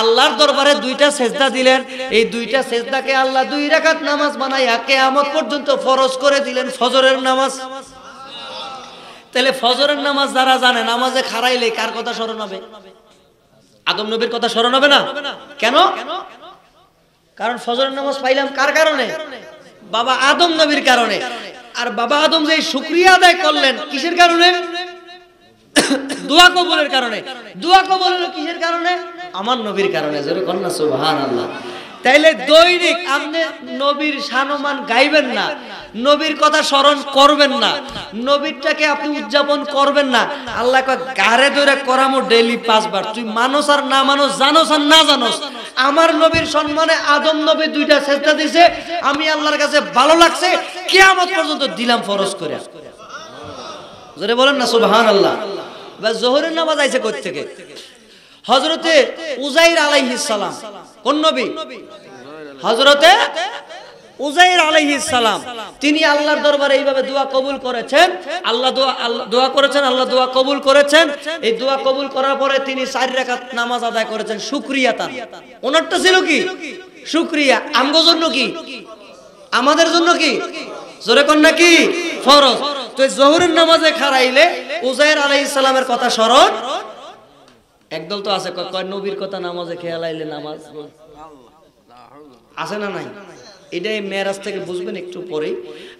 আল্লাহর দরবারে দুইটা সেজদা দিলেন। এই দুইটা সেজদাকে আল্লাহ দুই রাকাত নামাজ বানাইয়া কেয়ামত পর্যন্ত ফরজ করে দিলেন ফজরের নামাজ। তাহলে ফজরের নামাজ যারা জানে, নামাজে খারাইলে কার কথা স্মরণ হবে? আদম নবীর কথা স্মরণ হবে না? কেন? কারণ ফজরের নামাজ পাইলাম কার কারণে? বাবা আদম নবীর কারণে। আর বাবা আদম যে শুক্রিয়া আদায় করলেন, কিসের কারণে? দোয়া কবলের কারণে। দোয়া কবুলের কিসের কারণে? আমার নবীর কারণে। কন্যা, সুবহানাল্লাহ। তাইলে দৈনিক আপনি নবীর সানমান গাইবেন না। নবীর কথা স্মরণ করবেন না। নবীরটাকে আপনি উদযাপন করবেন না। আল্লাহ গারে ধরে করামো ডেইলি পাঁচবার। তুই মানুষ আর না মানুষ, জানোস আর না জানোস। আমার নবীর সম্মানে আদম নবী দুইটা চেষ্টা দিছে। আমি আল্লাহর কাছে ভালো লাগছে। কিয়ামত পর্যন্ত দিলাম ফরজ করে জোরে বলেন না সুবহান আল্লাহ বা জোহরের নামাজ আইছে কই থেকে? হজরতে উজাইর আলাইহিস সালাম কোন নবী? হজরতে উজাইর সালাম। তিনি আল্লাহর দরবারে এইভাবে দোয়া কবুল করেছেন। আল্লাহ দোয়া করেছেন, আল্লাহ দোয়া কবুল করেছেন। এই দোয়া কবুল করার পরে তিনি চার রাকাত নামাজ আদায় করেছেন। শুকরিয়া তার। ওনারটা ছিল কি? শুকরিয়া। আমগো জন্য কি? আমাদের জন্য কি? জোরে কোন নাকি ফরজ। তো জোহরের নামাজে খারাইলে উজাইর আলাইহিস সালামের কথা স্মরণ একদল তো আছে, কয় নবীর কথা নামাজে খেয়াল আইলে নামাজ? আছে না নাই? এটাই মেরাজ থেকে বুঝবেন একটু পরে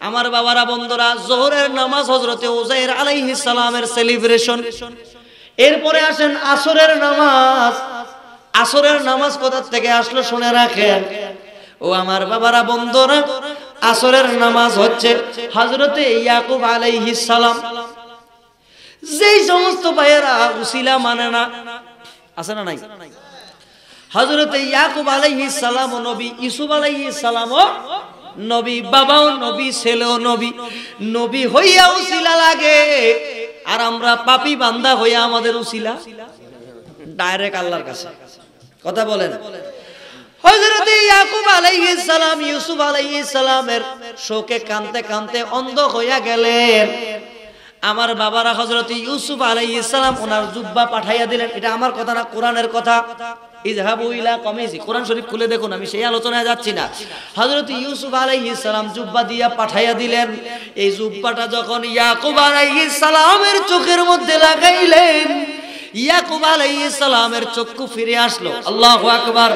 আমার বাবারা, বন্ধুরা, জোহরের নামাজ হজরতে উজাইর আলাইহিস সালামের সেলিব্রেশন এরপরে আসেন আসরের নামাজ। আসরের নামাজ কোথা থেকে আসলো শুনে রাখেন। ও আমার বাবারা, বন্ধুরা, আসরের নামাজ হচ্ছে হজরতে ইয়াকুব আলাইহিস সালাম। যেই সমস্ত ভাইয়েরা উসিলা মানে না আছে না নাই? হজরতে ইয়াকুব আলাইহিস সালাম ও নবী ইসুফ আলাইহিস সালাম ও নবী, বাবাও নবী, ছেলেও নবী। নবী হইয়া উসিলা লাগে। আর আমরা পাপি বান্দা হইয়া আমাদের উসিলা ডাইরেক্ট আল্লাহর কাছে। কথা বলেন। হযরত ইয়াকুব আলাইহিস সালাম, ইউসুফ আলাইহিস সালামের শোকে কানতে কানতে অন্ধ হইয়া গেলেন। আমার বাবারা হজরত ইউসুফ আলাইহিস সালাম ওনার জুব্বা পাঠাইয়া দিলেন। এটা আমার কথা না, কোরআনের কথা। কোরআন শরীফ খুলে দেখুন, আমি সেই আলোচনায় যাচ্ছি না। হযরত ইউসুফ জুব্বা দিয়া পাঠাইয়া দিলেন। এই জুব্বাটা যখন চোখের মধ্যে লাগাইলেন চক্ষু ফিরে আসলো। আল্লাহু আকবার।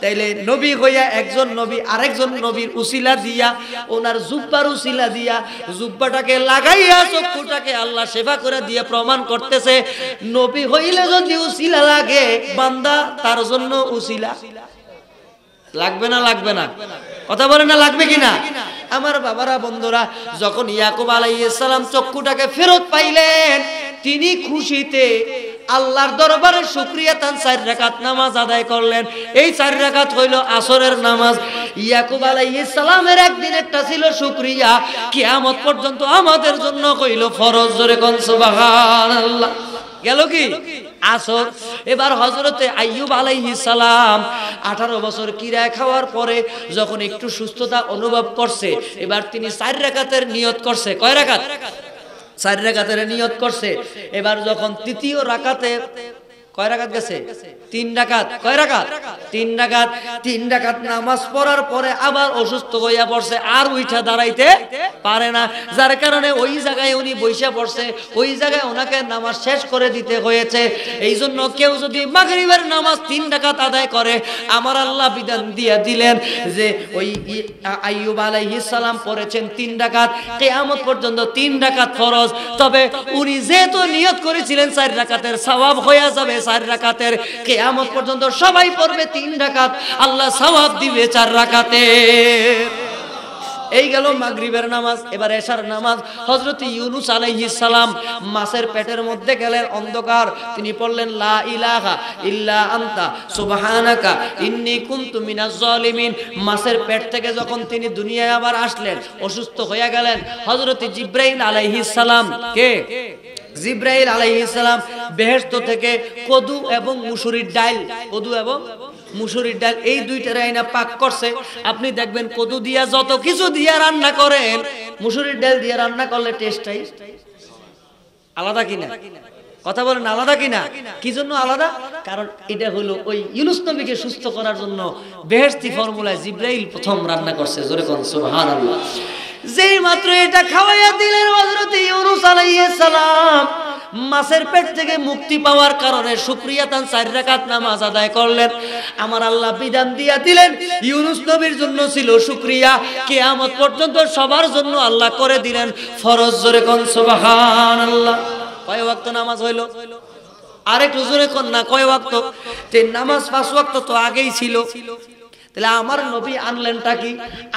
তাইলে নবী হইয়া একজন নবী, আরেকজন নবীর উসিলা দিয়া, ওনার জুব্বার উসিলা দিয়া, জুব্বাটাকে লাগাইয়া চক্ষুটাকে আল্লাহ সেবা করে দিয়ে প্রমাণ করতেছে, নবী হইলে যদি উসিলা লাগে, বান্দা তার জন্য উসিলা। লাগবে না লাগবে না? কথা বলে না, লাগবে কিনা আমার বাবারা, বন্ধুরা, যখন ইয়াকুব আলাইহিস সালাম চক্ষুটাকে ফেরত পাইলেন, তিনি খুশিতে আল্লাহর দরবারে শুক্রিয়া তান, চার রাকাত নামাজ আদায় করলেন। এই চার রাকাত হইল আসরের নামাজ। ইয়াকুব আলাইহিস সালামের একদিন একটা ছিল শুক্রিয়া। কিয়ামত পর্যন্ত আমাদের জন্য কইল ফরজ, জোরে কোন গেল কি? আসর। এবার হজরতে আইয়ুব আলাইহি সালাম আঠারো বছর কিরায় খাওয়ার পরে যখন একটু সুস্থতা অনুভব করছে, এবার তিনি চার রাকাতের নিয়ত করছে। কয় রাকাত চার রেখাতে নিয়ত করছে। এবার যখন তৃতীয় রাকাতে তিন রাকাত। নামাজ শেষ করে দিতে হয়েছে। এই জন্য কেউ যদি মাগরিবের নামাজ তিন রাকাত আদায় করে, আমার আল্লাহ বিধান দিলেন যে ওই পড়েছেন তিন কিয়ামত পর্যন্ত তিন রাকাত ফরজ। তবে উনি যেহেতু নিয়ত করেছিলেন, চার রাকাতের সওয়াব যাবে চার রাকাতের কেয়ামত পর্যন্ত সবাই পড়বে তিন রাকাত। আল্লাহ সওয়াব দিবে চার রাকাতে। এই গেল মাগরিবের নামাজ, এবার এশার নামাজ। হযরত ইউনুস আলাইহিস সালাম মাছের পেটের মধ্যে গেলেন অন্ধকার। তিনি পড়লেন, লা ইলাহা ইল্লা আনতা, সুবহানাকা ইন্নী কুনতু মিনাজ জালিমিন। মাছের পেট থেকে যখন তিনি দুনিয়ায় আবার আসলেন, অসুস্থ হয়ে গেলেন, হযরত জিব্রাইল আলাইহিস সালাম কে? জিব্রাইল আলাইহিস সালাম বেহেশত থেকে কদু এবং মুসুরির ডাইল কদু এবং মুসুরির ডাল, এই দুইটা রাইনা পাক করছে। আপনি দেখবেন কদু দিয়া যত কিছু দিয়া রান্না করেন, মুসুরির ডাল দিয়ে রান্না করলে টেস্টটাই আলাদা কিনা? কথা বলেন, আলাদা কিনা? কি জন্য আলাদা? কারণ এটা হলো ওই ইউনুস নবীকে সুস্থ করার জন্য বেহেশতি ফর্মুলায় জিব্রাইল প্রথম রান্না করছে। জোরে কোন, সুবহানাল্লাহ। যেই মাত্র এটা খাওয়াইয়া দিলেন হযরত ইউনুস আলাইহিস সালাম, মাছের পেট থেকে মুক্তি পাওয়ার কারণে শুক্রিয়া তান চার রাকাত নামাজ আদায় করলেন। আমার আল্লাহ বিধান দিয়া দিলেন, ইউনুস নবীর জন্য ছিল শুক্রিয়া। কিয়ামত পর্যন্ত সবার জন্য আল্লাহ করে দিলেন, ফরজ জোরে কোন সুবহানাল্লাহ। কয় ওয়াক্ত নামাজ হইল? আরেকটু জোরে কোন না, কয় ওয়াক্ত? তে নামাজ পাঁচ ওয়াক্ত তো আগেই ছিল। তাহলে আমার নবী আনলেনটা কি?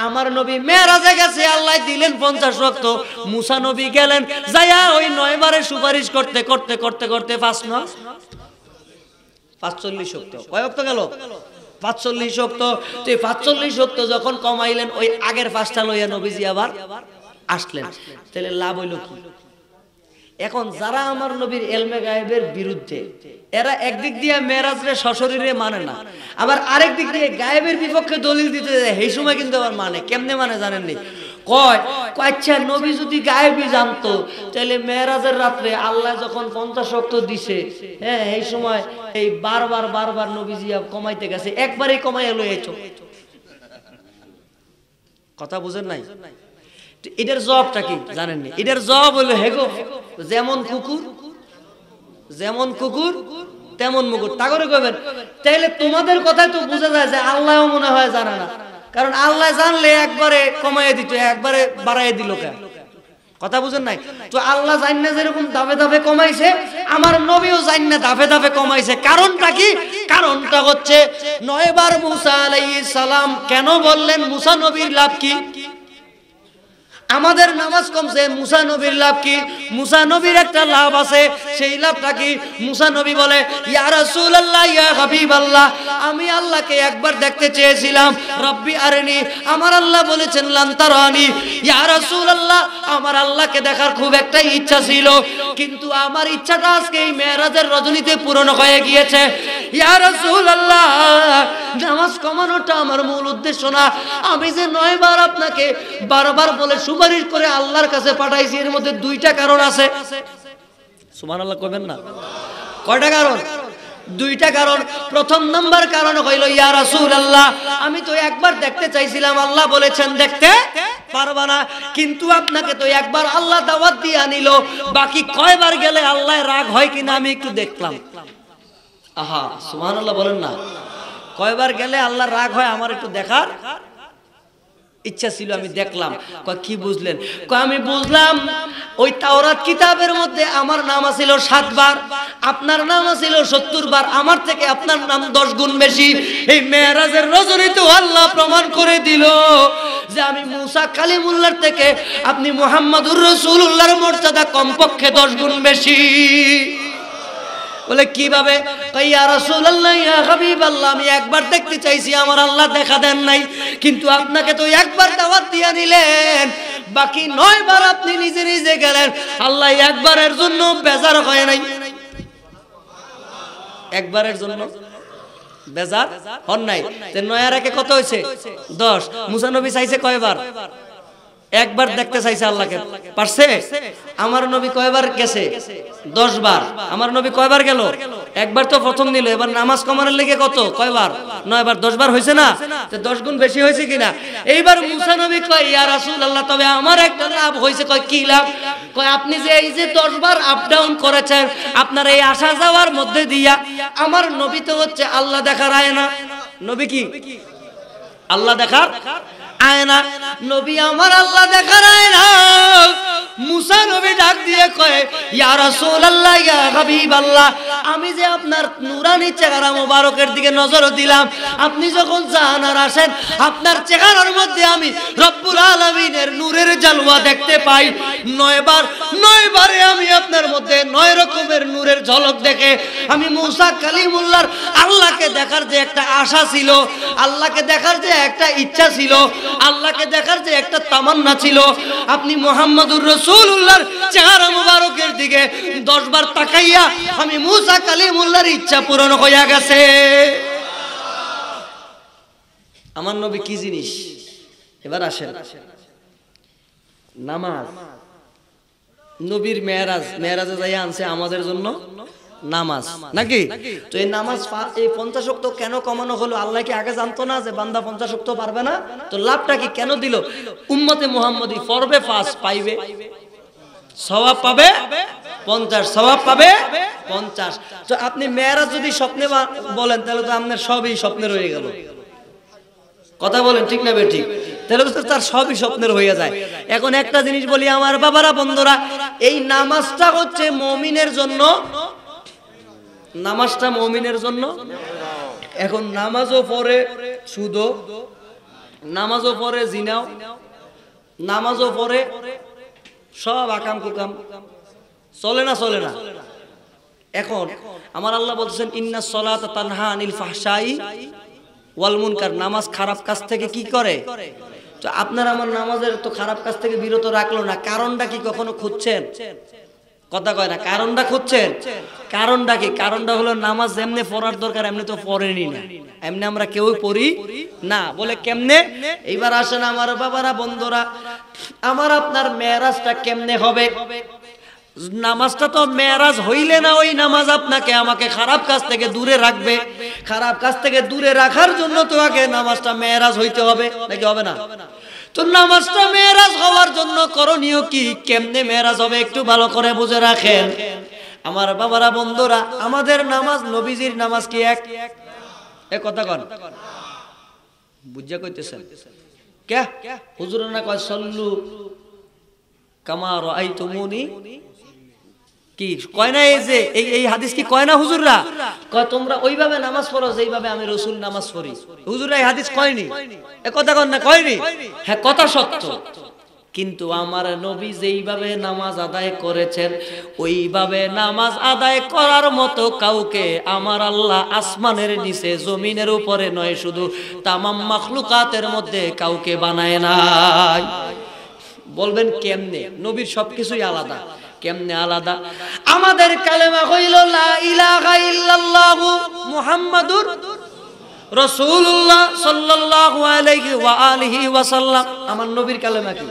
আমার নবী মেয়েরাজে গেছে, আল্লাহ দিলেন পঞ্চাশ রক্ত। মুসা নবী গেলেন, যাইয়া ওই নয়বারে সুপারিশ করতে করতে করতে করতে পাঁচ নয় পাঁচচল্লিশ শক্ত কয় গেল? পাঁচচল্লিশ শক্ত পাঁচচল্লিশ যখন কমাইলেন, ওই আগের পাঁচটা লইয়া নবীজি আবার আসলেন। তাহলে লাভ হইল কি? এখন যারা আমার নবীর এলমে গায়েবের বিরুদ্ধে, এরা একদিক দিয়ে মেরাজরে সশরীরে মানে না, আবার আরেক দিক দিয়ে গায়েবের বিপক্ষে দলিল দিতে সেই সময় কিন্তু আবার মানে কেমনে মানে জানেননি? কয় আচ্ছা নবী যদি গায়েবই জানতো তাহলে মেয়েরাজের রাত্রে আল্লাহ যখন পঞ্চাশ রক্ত দিছে হ্যাঁ এই সময় এই বারবার বারবার নবীজি কমাইতে গেছে, একবারই কমাই এলো এই কথা বুঝেন নাই? এটার জবাবটা কি জানেননি? এটার জবাব হলো হেগো যেমন কুকুর যেমন কুকুর, তেমন মুকুর তা করে কইবেন, তাইলে তোমাদের কথাই তো বোঝা যায় যে আল্লাহও মনে হয় জানে না। কারণ আল্লাহ জানলে একবারে কমাইয়ে দিত, একবারে বাড়াইয়ে দিল কেন? কথা বুঝেন নাই? তো আল্লাহ জান্না যেরকম দাবে দাবে কমাইছে, আমার নবীও জান্না দাবে দাবে কমাইছে। কারণটা কি? কারণটা হচ্ছে, নয়বার মুসা আলাইহিস সালাম কেন বললেন, মুসা নবীর লাভ কি? আমাদের নামাজ কমছে, মুসা নবীর লাভ কি? মুসা নবীর একটা লাভ আছে, সেই লাভটা কি? মুসা নবী বলে আমি আল্লাহকে একবার দেখতে চেয়েছিলাম, রব্বি আরনি। আমার আল্লাহ বলেছেন, লান তারানি। ইয়া রাসূলুল্লাহ, আমার আল্লাহকে দেখার খুব একটা ইচ্ছা ছিল, কিন্তু আমার ইচ্ছাটা আজকে এই মেরাজের রজনীতে পূরণ হয়ে গিয়েছে। ইয়া রাসূলুল্লাহ, নামাজ কমানোটা আমার মূল উদ্দেশ্য না। আমি যে নয়বার আপনাকে বারবার বলে সুপারিশ করে আল্লাহর কাছে পাঠাইছি, এর মধ্যে দুইটা কারণ আছে। সুমান আল্লাহ কইবেন না? কয়টা কারণ? দুইটা কারণ। প্রথম নাম্বার কারণ হইল, ইয়া রাসূলুল্লাহ, আমি তো একবার দেখতে চাইছিলাম, আল্লাহ বলেছেন দেখতে পারবা না। কিন্তু আপনাকে তো একবার আল্লাহ দাওয়াত দিয়ে আনিল। বাকি কয়বার গেলে আল্লাহ রাগ হয় কিনা আমি একটু দেখলাম। আহা, সুবহানাল্লাহ বলেন না। কয়বার গেলে আল্লাহ রাগ হয় আমার একটু দেখার ইচ্ছা ছিল আমি দেখলাম। কয় কি বুঝলেন? কয় আমি বুঝলাম ওই তাওরাত কিতাবের মধ্যে আমার নাম আছিল সাতবার আপনার নাম আছিল সত্তর বার আমার থেকে আপনার নাম দশ গুণ বেশি। এই মেয়েরাজের রজনীতেও আল্লাহ প্রমাণ করে দিল যে আমি মুসা কালিমুল্লার থেকে আপনি মোহাম্মদুর রসুল্লাহর মর্যাদা কমপক্ষে দশ গুণ বেশি। বলে, কীভাবে? আমি একবার দেখতে চাইছি, আমার আল্লাহ দেখা দেন নাই। কিন্তু আপনাকে তো একবার দাওয়াত দিয়া নিলেন বাকি নয় বার আপনি নিজে নিজে গেলেন। আল্লাহ একবারের জন্য বেজার হয় নাই। একবারের জন্য বেজার হন নাই। নয়ার একে কত হয়েছে? দশ। মুসা নবী চাইছে কয়বার? একবার দেখতে চাইছে আল্লাহকে। পারছে? আমার নবী কয়বার গেছে? দশ বার আমার নবী কয়বার গেল? একবার তো প্রথম নিল, এবার নামাজ কমানোর লেগে কত? কয়বার? নয় বার দশ বার হয়েছে না? দশ গুণ বেশি হয়েছে কিনা? এইবার মুসা নবী কয়, ইয়া রাসূল আল্লাহ তবে আমার একটা লাভ হয়েছে। কয়, কি লাভ? কয়, আপনি যে এই যে দশ বার আপ ডাউন করেছেন, আপনার এই আসা যাওয়ার মধ্যে দিয়া আমার নবী তো হচ্ছে আল্লাহ দেখার আয় না নবী কি? আল্লাহ দেখার আয়না নবী আমার আল্লাহ দেখার আয়না মুসা নবী ডাক দিয়ে কয়, ইয়া রাসূলুল্লাহ, ইয়া হাবিবাল্লাহ, আমি যে আপনার নুরানি চেহারা মোবারকের দিকে নজর দিলাম, আপনি যখন যান আর আসেন, আপনার চেহারার মধ্যে আমি রব্বুল আলমিনের নূরের জালুয়া দেখতে পাই। নয়বার, নয়বারে আমি আপনার মধ্যে নয় রকমের নূরের ঝলক দেখে, আমি মুসা কালিমুল্লার আল্লাহকে দেখার যে একটা আশা ছিল, আল্লাহকে দেখার যে একটা ইচ্ছা ছিল আল্লাহকে দেখার যে একটা তামান্না ছিল, আপনি মোহাম্মদুর রসুল্লাহর চেহারা মুবারকের দিকে দশবার তাকাইয়া আমি মুসা কালিমুল্লার ইচ্ছা পূরণ হইয়া গেছে। আমার নবী কি জিনিস? এবার আসেন। নামাজ। নবীর মেয়েরাজ, মেয়েরাজে যাই আনছে আমাদের জন্য নামাজ। নাকি? তো এই নামাজ এই পঞ্চাশ অক্ত কেন কমানো হলো? আল্লাহ কি আগে জানতো না যে বান্দা পঞ্চাশ শক্ত পারবে না? তো লাভটা কি কেন দিল? উম্মতে মুহাম্মদি পড়বে, ফার্স্ট পাইবে। সওয়াব পাবে, পঞ্চাশ। সওয়াব পাবে, পঞ্চাশ। তো আপনি মেয়েরা যদি স্বপ্নে বলেন, তাহলে তো আপনার সবই স্বপ্নে রয়ে গেল। কথা বলেন, ঠিক না বে ঠিক? তাহলে তো তার সবই স্বপ্নের হয়ে যায়। এখন একটা জিনিস বলি, আমার বাবারা, বন্ধুরা, এই নামাজটা হচ্ছে মমিনের জন্য নামাজটা মমিনের জন্য? এখন নামাজও পড়ে সুদো নামাজও পড়ে, জিনাও। নামাজও পড়ে, সব আকাম কুকাম। চলে না চলে না? এখন আমার আল্লাহ বলছেন ইন্না সলাত তানহা আনিল ফাহশাই ওয়াল মুনকার। নামাজ খারাপ কাজ থেকে কি করে? তো আপনার আমার নামাজের তো খারাপ কাজ থেকে বিরত রাখল না। কারণটা কি কখনো খুঁজছেন? কথা কয় না, কারণটা খুঁজছেন? কারণটা কি? কারণটা হলো নামাজ এমনি পড়ার দরকার, এমনি তো পড়েনি না। এমনি আমরা কেউ পড়ি না। বলে কেমনে? এইবার আসেন আমার বাবারা, বন্ধুরা, আমার আপনার মেয়েরাজটা কেমনে হবে? নামাজটা তো মেয়ারাজ হইলে না ওই নামাজ আপনাকে আমাকে খারাপ কাজ থেকে দূরে রাখবে। খারাপ কাজ থেকে দূরে রাখার জন্য তো আগে নামাজটা মেয়ারাজ হইতে হবে। নাকি হবে না? তো নামাজটা মেয়েরাজ হওয়ার জন্য করণীয় কি? কেমনে মেয়েরাজ হবে একটু ভালো করে বুঝে রাখেন। আমার বাবারা, বন্ধুরা, আমাদের নামাজ, নবীজির নামাজ কি এক? এ কথা কন। বুঝা কইতেছেন? কে? হুজুর না কয়, সল্লু কামার আই তুমুনি কি? কয় না এই যে এই এই হাদিস কি কয় না হুজুররা? কয় তোমরা ওইভাবে নামাজ পড়ো যেইভাবে আমি রসুল নামাজ পড়ি। হুজুররা এই হাদিস কয়নি? এ কথা কন না কয়নি? হ্যাঁ কথা সত্য। কিন্তু আমার নবী যেইভাবে নামাজ আদায় করেছেন ওইভাবে নামাজ আদায় করার মতো কাউকে আমার আল্লাহ আসমানের নিচে জমিনের উপরে নয় শুধু তামাম মাখলুকাতের মধ্যে কাউকে বানায় নাই। বলবেন কেমনে? নবীর সবকিছুই আলাদা। কেমনে আলাদা? আমাদের কালেমা হইল, লা ইলাহা ইল্লাল্লাহু মুহাম্মাদুর রাসূলুল্লাহ সাল্লাল্লাহু আমার নবীর কালেমা কি?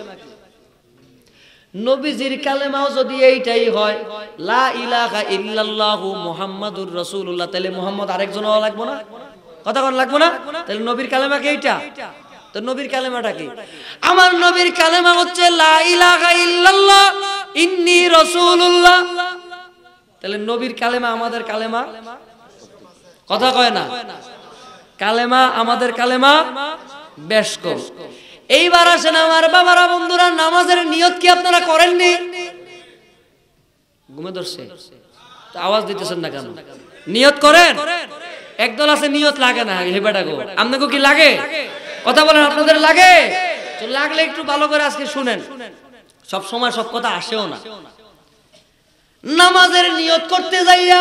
নবীজির কালেমাও যদি এইটাই হয়, লা ইলাহা ইল্লাল্লাহু মুহাম্মাদুর রাসূলুল্লাহ তাহলে মুহাম্মদ আরেকজন হওয়া লাগবে না? কথা কোন, লাগবে না? তাহলে নবীর কালেমা কি এইটা? তো নবীর কালেমাটা কি? আমার নবীর কালেমা হচ্ছে, লা ইলাহা ইল্লাল্লাহ ইন্নী রাসূলুল্লাহ। তাহলে নবীর কালেমা আমাদের কালেমা? কথা কয় না। কালেমা আমাদের কালেমা? বেশ কম। এইবার আসেন আমার বাবারা, বন্ধুরা, নামাজের নিয়ত কি আপনারা করেননি? ঘুমে ধরছে। আওয়াজ দিতেছেন না কেন? নিয়ত করেন? একদল আছে, নিয়ত লাগে না। হেবাটা গো, আপনাকে কি লাগে? কথা বলেন, আপনাদের লাগে? লাগলে একটু ভালো করে আজকে শুনেন। সব সময় সব কথা আসেও না। নামাজের নিয়ত করতে যাইয়া,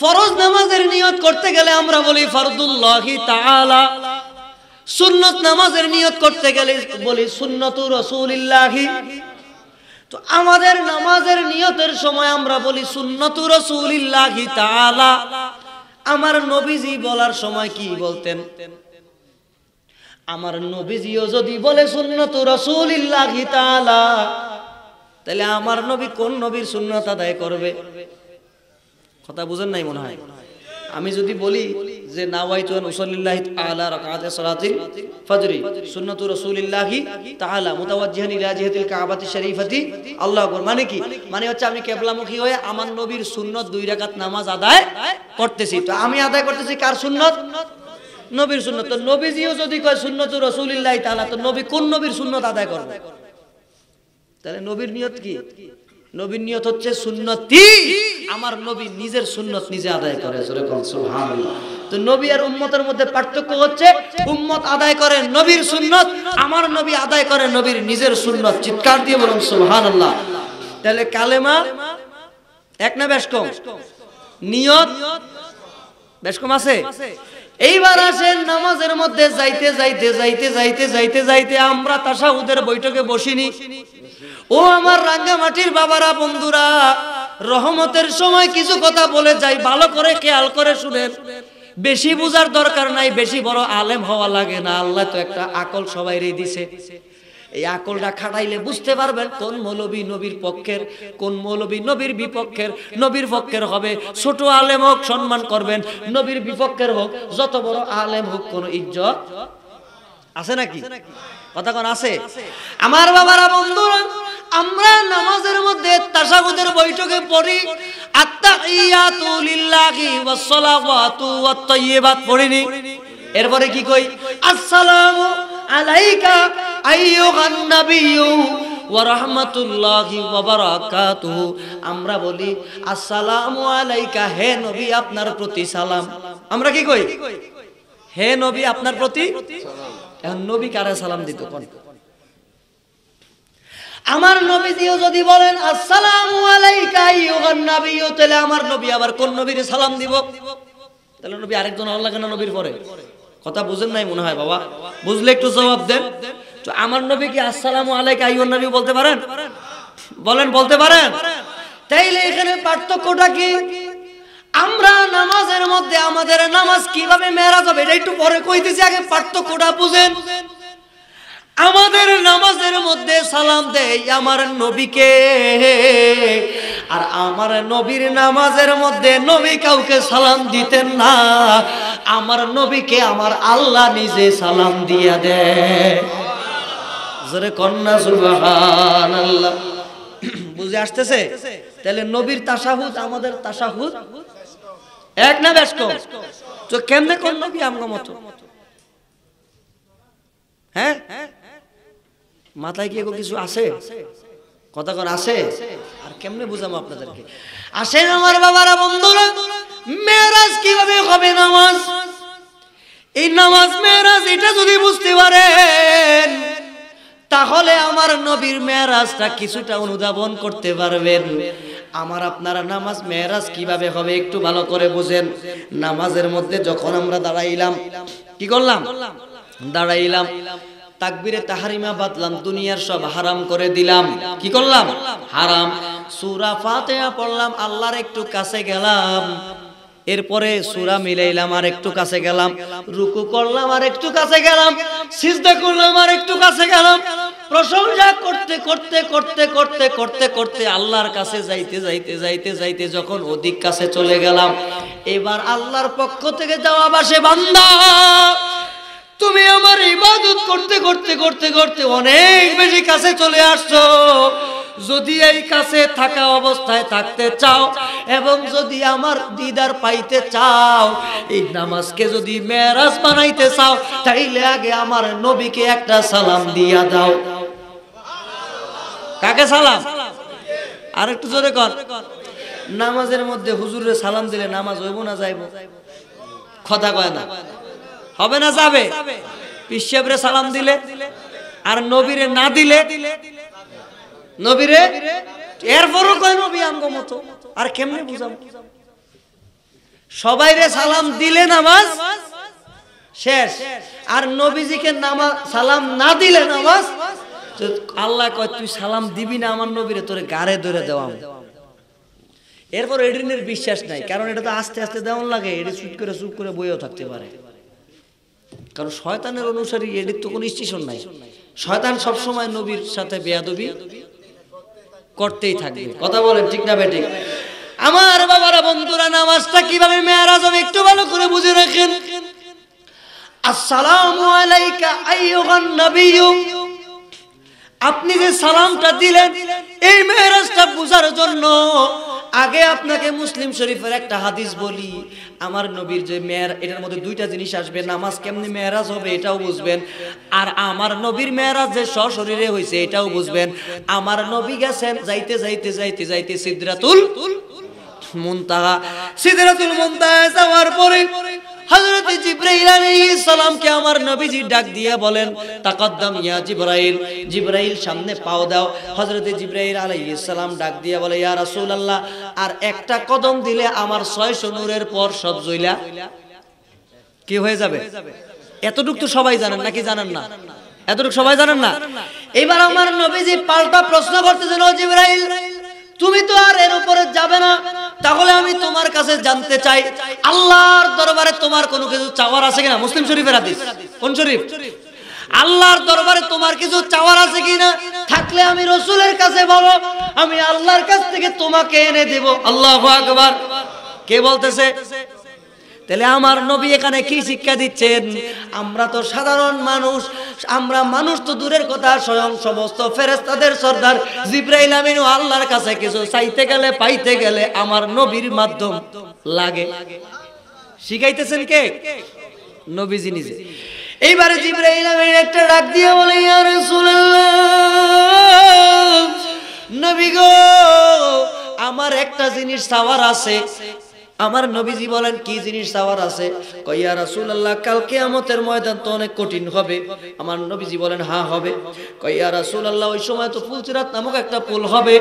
ফরজ নামাজের নিয়ত করতে গেলে আমরা বলি ফরদুল্লাহি তাআলা। সুন্নত নামাজের নিয়ত করতে গেলে বলি সুন্নতু রাসূলিল্লাহি। তো আমাদের নামাজের নিয়তের সময় আমরা বলি সুন্নতু রাসূলিল্লাহি তাআলা। আমার নবীজি বলার সময় কি বলতেন? আমার নবীজিও যদি বলে সুন্নতু রাসূলিল্লাহি তাহলে আমার নবী কোন নবীর সুন্নত আদায় করবে? কথা বুঝেন নাই মনে হয়? আমি যদি বলি যে মানে কি? মানে হচ্ছে আমি কিবলামুখী হয়ে আমার নবীর সুন্নত দুই রাকাত নামাজ আদায় করতেছি। তো আমি আদায় করতেছি কার সুন্নত? নবীর সুন্নত। তো নবীজিও যদি কয় সুন্নতু রাসূলিল্লাহি তাআলা তো নবী কোন নবীর সুন্নত আদায় করবে? তাহলে নবীর নিয়ত কি? নবীর নিয়ত হচ্ছে সুন্নতি। আমার নবী নিজের সুন্নত নিজে আদায় করে তো নবী আর উম্মতের মধ্যে পার্থক্য হচ্ছে, উম্মত আদায় করে নবীর সুন্নত, আমার নবী আদায় করে নবীর নিজের সুন্নত। চিৎকার দিয়ে বলুন, সুবহানাল্লাহ। তাহলে কালেমা এক না বেশ কম? নিয়ত বেশ কম আছে? এইবার আসেন নামাজের মধ্যে যাইতে যাইতে যাইতে যাইতে যাইতে যাইতে আমরা তাসাউদের বৈঠকে বসিনি। ও আমার রাঙ্গামাটির বাবারা, বন্ধুরা, রহমতের সময় কিছু কথা বলে যাই, ভালো করে খেয়াল করে শুনেন। বেশি বুঝার দরকার নাই, বেশি বড় আলেম হওয়া লাগে না, আল্লাহ তো একটা আকল সবাই দিছে। এই আকলটা খাটাইলে বুঝতে পারবেন কোন মৌলবী নবীর পক্ষের, কোন মৌলবী নবীর বিপক্ষের, নবীর পক্ষের হবে। ছোট আলেম হোক, সম্মান করবেন। নবীর বিপক্ষের হোক, যত বড় আলেম হোক, কোন ইজ্জত আছে নাকি? কথা কোন আছে? আমার বাবারা, বন্ধুরা, আমরা নামাজের মধ্যে তাশাহুদের বৈঠকে পড়ি। আত্তাহিয়াতু লিল্লাহি ওয়াস সালাওয়াতু ওয়াত তাইয়্যিবাত পড়িনি। এরপরে কি কই? আসসালামু আলাইকা আইয়ুহান নাবিয়্যু আমরা বলি, আসসালামু আলাইকা, হে নবী, আপনার প্রতি সালাম। আমরা কি কই? হে নবী, আপনার প্রতি এখন নবী কারে সালাম দিত কোন? আমার নবীজিও যদি বলেন, আসসালামু আলাইকা আইয়ুহান নাবিয়্যু তাহলে আমার নবী আবার কোন নবীরে সালাম দিব? তাহলে নবী আরেকজন হওয়ার লাগে না নবীর পরে? কথা বুঝেন নাই মনে হয়, বাবা। বুঝলে একটু জবাব দেন। আমার নবী কি আসসালামু আলাইকা আইয়ুহান নবী বলতে পারেন? বলেন, বলতে পারেন? তাইলে এখানে পার্থক্যটা কি? আমরা নামাজের মধ্যে আমাদের নামাজ কীভাবে মেরাজ হবে, এটা একটু পরে কইতেছি, আগে পার্থক্যটা বুঝেন। আমাদের নামাজের মধ্যে সালাম দেই আমার নবীকে, আর আমার নবীর নামাজের মধ্যে নবী কাউকে সালাম দিতেন না, আমার নবীকে আমার আল্লাহ নিজে সালাম দিয়া দেয়। জোরে কন্যা সুবহান বুঝে আসতেছে? তাহলে নবীর তাসাহুদ, আমাদের তাসাহুদ? এক না বেশ কম তো কেমনে কোন নবী আমগো মতো? হ্যাঁ? মাথায় কি কিছু আছে? কথা কোন, আছে? আর কেমনে বুঝাবো আপনাদেরকে? আসেন আমার বাবারা, বন্ধুরা মেরাজ কীভাবে হবে নামাজ? এই নামাজ মেরাজ এটা যদি বুঝতে পারেন তাহলে আমার নবীর মেয়ারাজটা কিছুটা অনুধাবন করতে পারবেন। আমার আপনারা নামাজ মেয়ারাজ কীভাবে হবে একটু ভালো করে বুঝেন। নামাজের মধ্যে যখন আমরা দাঁড়াইলাম, কি করলাম? দাঁড়াইলাম। তাকবিরে তাহারিমা বাদলাম, দুনিয়ার সব হারাম করে দিলাম। কি করলাম? হারাম। সুরা ফাতেহা পড়লাম, আল্লাহর একটু কাছে গেলাম। এরপরে সুরা মিলাইলাম আর একটু কাছে গেলাম, রুকু করলাম আর একটু কাছে গেলাম, সিজদা করলাম আর একটু কাছে গেলাম, প্রশংসা করতে করতে করতে করতে করতে করতে আল্লাহর কাছে যাইতে যাইতে যাইতে যাইতে যখন অধিক কাছে চলে গেলাম, এবার আল্লাহর পক্ষ থেকে যাওয়া বাসে বান্দা, তুমি আমার ইবাদত করতে করতে করতে করতে অনেক বেশি কাছে চলে আসছো। যদি এই কাছে থাকা অবস্থায় থাকতে চাও এবং যদি আমার দিদার পাইতে চাও, এই নামাজকে যদি মেরাজ বানাইতে চাও, তাইলে আগে আমার নবীকে একটা সালাম দিয়া দাও। কাকে সালাম? আর একটু জোরে কর। নামাজের মধ্যে হুজুরের সালাম দিলে নামাজ হইব না যাইব? কথা কয় না। হবে না যাবে? পিসাবরে সালাম দিলে? আর নবীরে না দিলে? নবীরে? এরপরও কয় নবী আমগো মতো? আর কেমনে বুঝাম সবাইরে সালাম দিলে নামাজ শেষ। আর নবীজিকে নামাজ সালাম না দিলে নামাজ আল্লাহ কয়, তুই সালাম দিবি না আমার নবীরে, তোরে গাড়ে ধরে দেওয়া এরপর এডিনের বিশ্বাস নাই, কারণ এটা তো আস্তে আস্তে দেওয়ান লাগে এটি চুপ করে চুপ করে বইও থাকতে পারে। কারণ শয়তানের অনুসারী এটির তো কোনো স্টেশন নাই। শয়তান সবসময় নবীর সাথে বেয়াদবি করতেই থাকবে। কথা বলেন, ঠিক না বেঠিক? আমার বাবারা, বন্ধুরা, নামাজটা কীভাবে মেয়ারাজ হবে একটু ভালো করে বুঝে রাখেন। আসসালামু আলাইকা আইয়ুহান নাবিয়্যু। আপনি যে সালামটা দিলেন, এই মেহরাজটা বোঝার জন্য আগে আপনাকে মুসলিম শরীফের একটা হাদিস বলি। আমার নবীর যে মেয়ের, এটার মধ্যে দুইটা জিনিস আসবে, নামাজ কেমনি মেয়েরাজ হবে এটাও বুঝবেন। আর আমার নবীর মেয়েরাজ যে সশরীরে হয়েছে এটাও বুঝবেন। আমার নবী গেছেন যাইতে যাইতে যাইতে যাইতে সিদ্রাতুল মুনতাহা। সিদরাতুল মুনতাহা যাওয়ার পরে হযরত জিবরাইল আলাইহিস সালামকে আমার নবীজি ডাক দিয়ে বলেন, তাকাদ্দাম ইয়া জিবরাইল জিবরাইল সামনে পাও দাও। হযরত জিবরাইল আলাইহিস সালাম ডাক দিয়ে বলে, ইয়া রাসূলুল্লাহ, আর একটা কদম দিলে আমার 600 নূরের পর সব জইলা কি হয়ে যাবে? এতটুকু তো সবাই জানেন নাকি জানেন না? এতটুকু সবাই জানেন না? এবার আমার নবীজি পাল্টা প্রশ্ন করতেছেন, ও জিবরাইল, তুমি তো আর এর উপরে যাবে না। তাহলে আমি তোমার কাছে জানতে চাই, আল্লাহর দরবারে তোমার কোনো কিছু চাওয়ার আছে কিনা? মুসলিম শরীফের হাদিস। কোন শরীফ? আল্লাহর দরবারে তোমার কিছু চাওয়ার আছে কিনা? থাকলে আমি রসুলের কাছে বলো, আমি আল্লাহর কাছ থেকে তোমাকে এনে দেব। আল্লাহ আকবার। কে বলতেছে? তাহলে আমার নবী এখানে কি শিক্ষা দিচ্ছেন? আমরা তো সাধারণ মানুষ, আমরা মানুষ তো দূরের কথা, স্বয়ং সমস্ত ফেরেস্তাদের সর্দার জিব্রাইল আমিনও আল্লাহর কাছে কিছু চাইতে গেলে, পাইতে গেলে আমার নবীর মাধ্যম লাগে। শিখাইতেছেন কে? নবীজি নিজে। এইবারে জিব্রাইল আমিন একটা ডাক দিয়ে বলে, ইয়া রাসূলুল্লাহ, নবী গো, আমার একটা জিনিস চাওয়ার আছে। আমার নবীজি বলেন, কি জিনিস চাওয়ার আছে? কইয়া রাসূলুল্লাহ, কাল কিয়ামতের ময়দান তো অনেক কঠিন হবে। আমার নবীজি বলেন হ্যাঁ হবে। কইয়া রাসুল আল্লাহ ওই সময় তো ফুলচিরাত নামক একটা পুল হবে।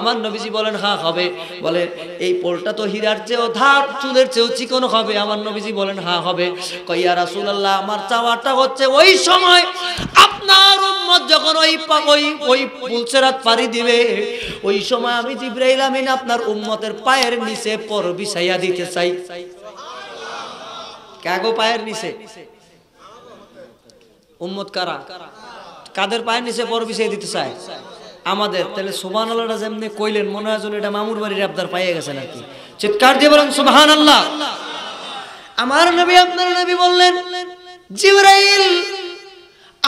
আমার নবীজি বলেন হ্যাঁ হবে। বলে, এই পোলটা তো হীরার চেয়েও ধার চুলের চেয়েও চিকন হবে। আমার নবীজি বলেন হ্যাঁ হবে। কইয়া রাসুল আল্লাহ আমার চাওয়াটা হচ্ছে ওই সময় আপনার উম্মত যখন ওই ওই ওই পুলসেরাত পাড়ি দিবে, ওই সময় আমি জিব্রাইল আমিন আপনার উম্মতের পায়ের নিচে পর বিছাইয়া দিতে চাই কাগো পায়ের নিচে। উম্মত কারা? কাদের পায়ের নিচে পর বিছাই দিতে চায়? আমাদের। তাহলে সুবহান আল্লাহটা যেমনি কইলেন, মনে হয় এটা মামুর বাড়ির আবদার পাইয়ে গেছেন আর কি। চিৎকার দিয়ে বলেন সুবহান আল্লাহ আমার নবী, আপনার নবী বললেন, জিবরাইল,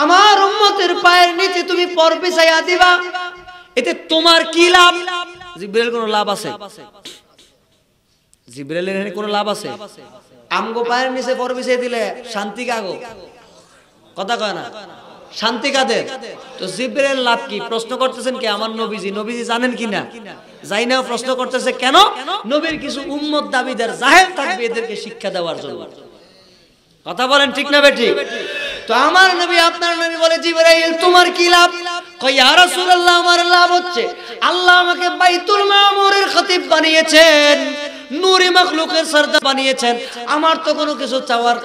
আমার উম্মতের পায়ের নিচে তুমি পর বিছাইয়া দিবা। এতে তোমার কি লাভ? জিব্রাইল, কোনো লাভ আছে? জিব্রাইলের লাভ আছে? আমগো পায়ের নিচে পর বিছাই দিলে শান্তি কাগো? কথা কয় না? শান্তি কাদের? তো জিব্রাইল লাভ কি? প্রশ্ন করতেছেন কি? আমার নবীজি। নবীজি জানেন কি না? যাই না প্রশ্ন করতেছে কেন? নবীর কিছু উম্মত দাবিদার জাহেল থাকবে এদেরকে শিক্ষা দেওয়ার জন্য। কথা বলেন ঠিক না বেঠিক তো আমার নবী, আপনার নবী বলে, জিবরাইল, তোমার কি লাভ? কই ইয়া রাসূলুল্লাহ, আমার লাভ হচ্ছে। আল্লাহ আমাকে বাইতুল মামুরের খতিব বানিয়েছেন। নূরে মাখলুকের সর্দার বানিয়েছেন। আমার তো কোনো কিছু চাওয়ার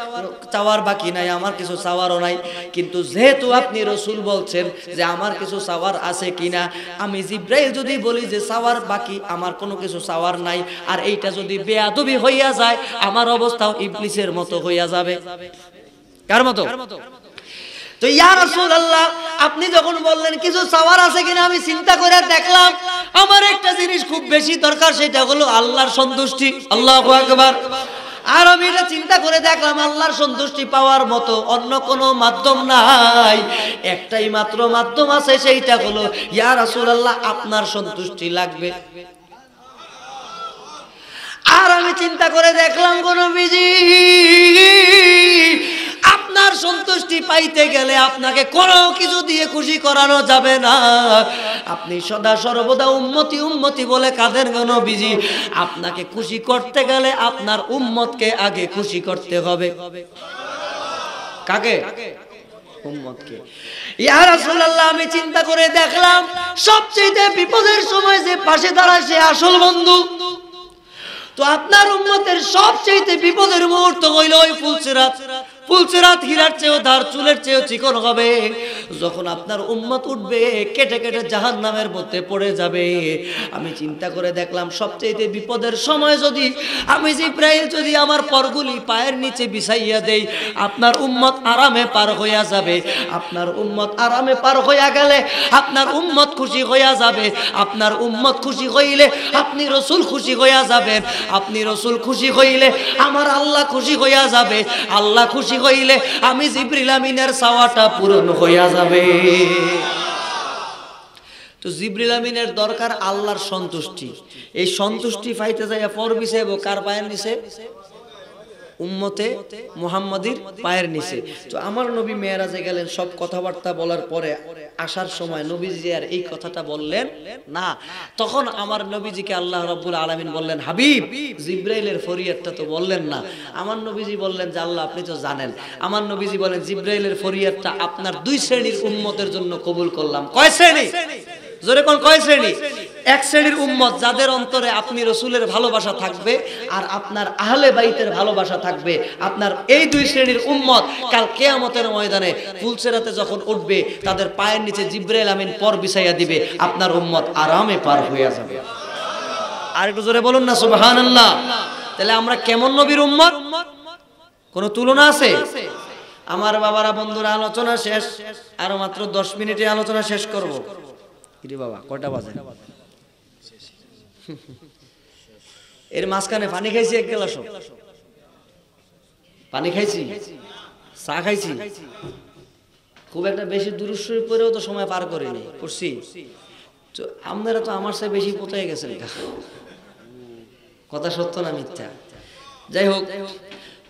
চাওয়ার বাকি নাই, আমার কিছু চাওয়ারও নাই। কিন্তু যেহেতু আপনি রসুল বলছেন যে আমার কিছু চাওয়ার আছে কিনা, আমি জিব্রাইল যদি বলি যে চাওয়ার বাকি, আমার কোনো কিছু চাওয়ার নাই, আর এইটা যদি বেয়াদবি হইয়া যায়, আমার অবস্থাও ইবলিসের মতো হইয়া যাবে। কার মতো? তো ইয়া রাসূলুল্লাহ, আপনি যখন বললেন, কিছু চাওয়ার আছে কিনা? আমি চিন্তা করে দেখলাম, আমার একটা জিনিস খুব বেশি দরকার, সেটা হলো আল্লাহর সন্তুষ্টি। আল্লাহু আকবার। আর আমি এটা চিন্তা করে দেখলাম, আল্লাহর সন্তুষ্টি পাওয়ার মতো অন্য কোনো মাধ্যম নাই। একটাই মাত্র মাধ্যম আছে, সেইটা হলো, ইয়া রাসূলুল্লাহ, আপনার সন্তুষ্টি লাগবে। আর আমি চিন্তা করে দেখলাম, কোন বিজি আপনার সন্তুষ্টি পাইতে গেলে আপনাকে কোনো কিছু দিয়ে খুশি করানো যাবে না। আপনি সদা সর্বদা উন্মতি উন্মতি বলে কাদের কেন বিজি আপনাকে খুশি করতে গেলে আপনার উম্মতকে আগে খুশি করতে হবে। কাকে? আমি চিন্তা করে দেখলাম, সবচেয়ে বিপদের সময় যে পাশে দাঁড়ায় সে আসল বন্ধু। তো আপনার উম্মতের সবচেয়ে বিপদের মুহূর্ত হইল ওই ফুলসিরাত। ফুলসিরাত হীরার চেয়েও ধার, চুলের চেয়েও চিকন হবে। যখন আপনার উম্মত উঠবে, কেটে কেটে জাহান নামের মধ্যে পড়ে যাবে। আমি চিন্তা করে দেখলাম সবচেয়ে বিপদের সময় যদি আমি জিব্রাইল যদি আমার পরগুলি পায়ের নিচে বিছাইয়া দেই, আপনার উম্মত আরামে পার হইয়া যাবে। আপনার উম্মত আরামে পার হইয়া গেলে আপনার উম্মত খুশি হইয়া যাবে। আপনার উম্মত খুশি হইলে আপনি রসুল খুশি হইয়া যাবেন। আপনি রসুল খুশি হইলে আমার আল্লাহ খুশি হইয়া যাবে। আল্লাহ খুশি হইলে আমি জিব্রিল আমিনের চাওয়াটা পূরণ হইয়া যাবে। তো জিব্রিল আমিনের দরকার আল্লাহর সন্তুষ্টি। এই সন্তুষ্টি পাইতে যাইয়া পর বিষে কার পায়ের নিচে? উম্মতে মুহাম্মাদির পায়ের নিচে। তো আমার নবী মেয়েরাজে গেলেন, সব কথাবার্তা বলার পরে আসার সময় নবীজি আর এই কথাটা বললেন, না। তখন আমার নবীজিকে আল্লাহ রব্বুল আলমিন বললেন, হাবিব, জিব্রাইলের ফরিয়াদটা তো বললেন না। আমার নবীজি বললেন যে, আল্লাহ, আপনি তো জানেন। আমার নবীজি বলেন, জিব্রাইলের ফরিয়াদটা আপনার দুই শ্রেণির উম্মতের জন্য কবুল করলাম। কয় শ্রেণি? জোরে কোন কয় শ্রেণি? এক শ্রেণির উম্মত যাদের অন্তরে আপনি রসুলের ভালোবাসা থাকবে আর আপনার আহলে বাইতের ভালোবাসা থাকবে, আপনার এই দুই শ্রেণির উম্মত কাল কেয়ামতের ময়দানে ফুলসেরাতে যখন উঠবে, তাদের পায়ের নিচে জিব্রাইল আমিন পর বিছাইয়া দিবে, আপনার উম্মত আরামে পার হইয়া যাবে। আর একটু জোরে বলুন না, সুবহানাল্লাহ। তাহলে আমরা কেমন নবীর উম্মত? কোনো তুলনা আছে? আমার বাবারা, বন্ধুরা, আলোচনা শেষ, আরও মাত্র দশ মিনিটে আলোচনা শেষ করব। কিরে বাবা কয়টা বাজে? এর মাঝখানে পানি খাইছি, এক গ্লাস পানি খাইছি? চা খাইছি? খুব একটা বেশি দূরস্বরী পরেও তো সময় পার করিনি। করছি। তো আপনারা তো আমার সাথে বেশি পোতায় গেছেন? কথা সত্য না মিথ্যা? যাই হোক,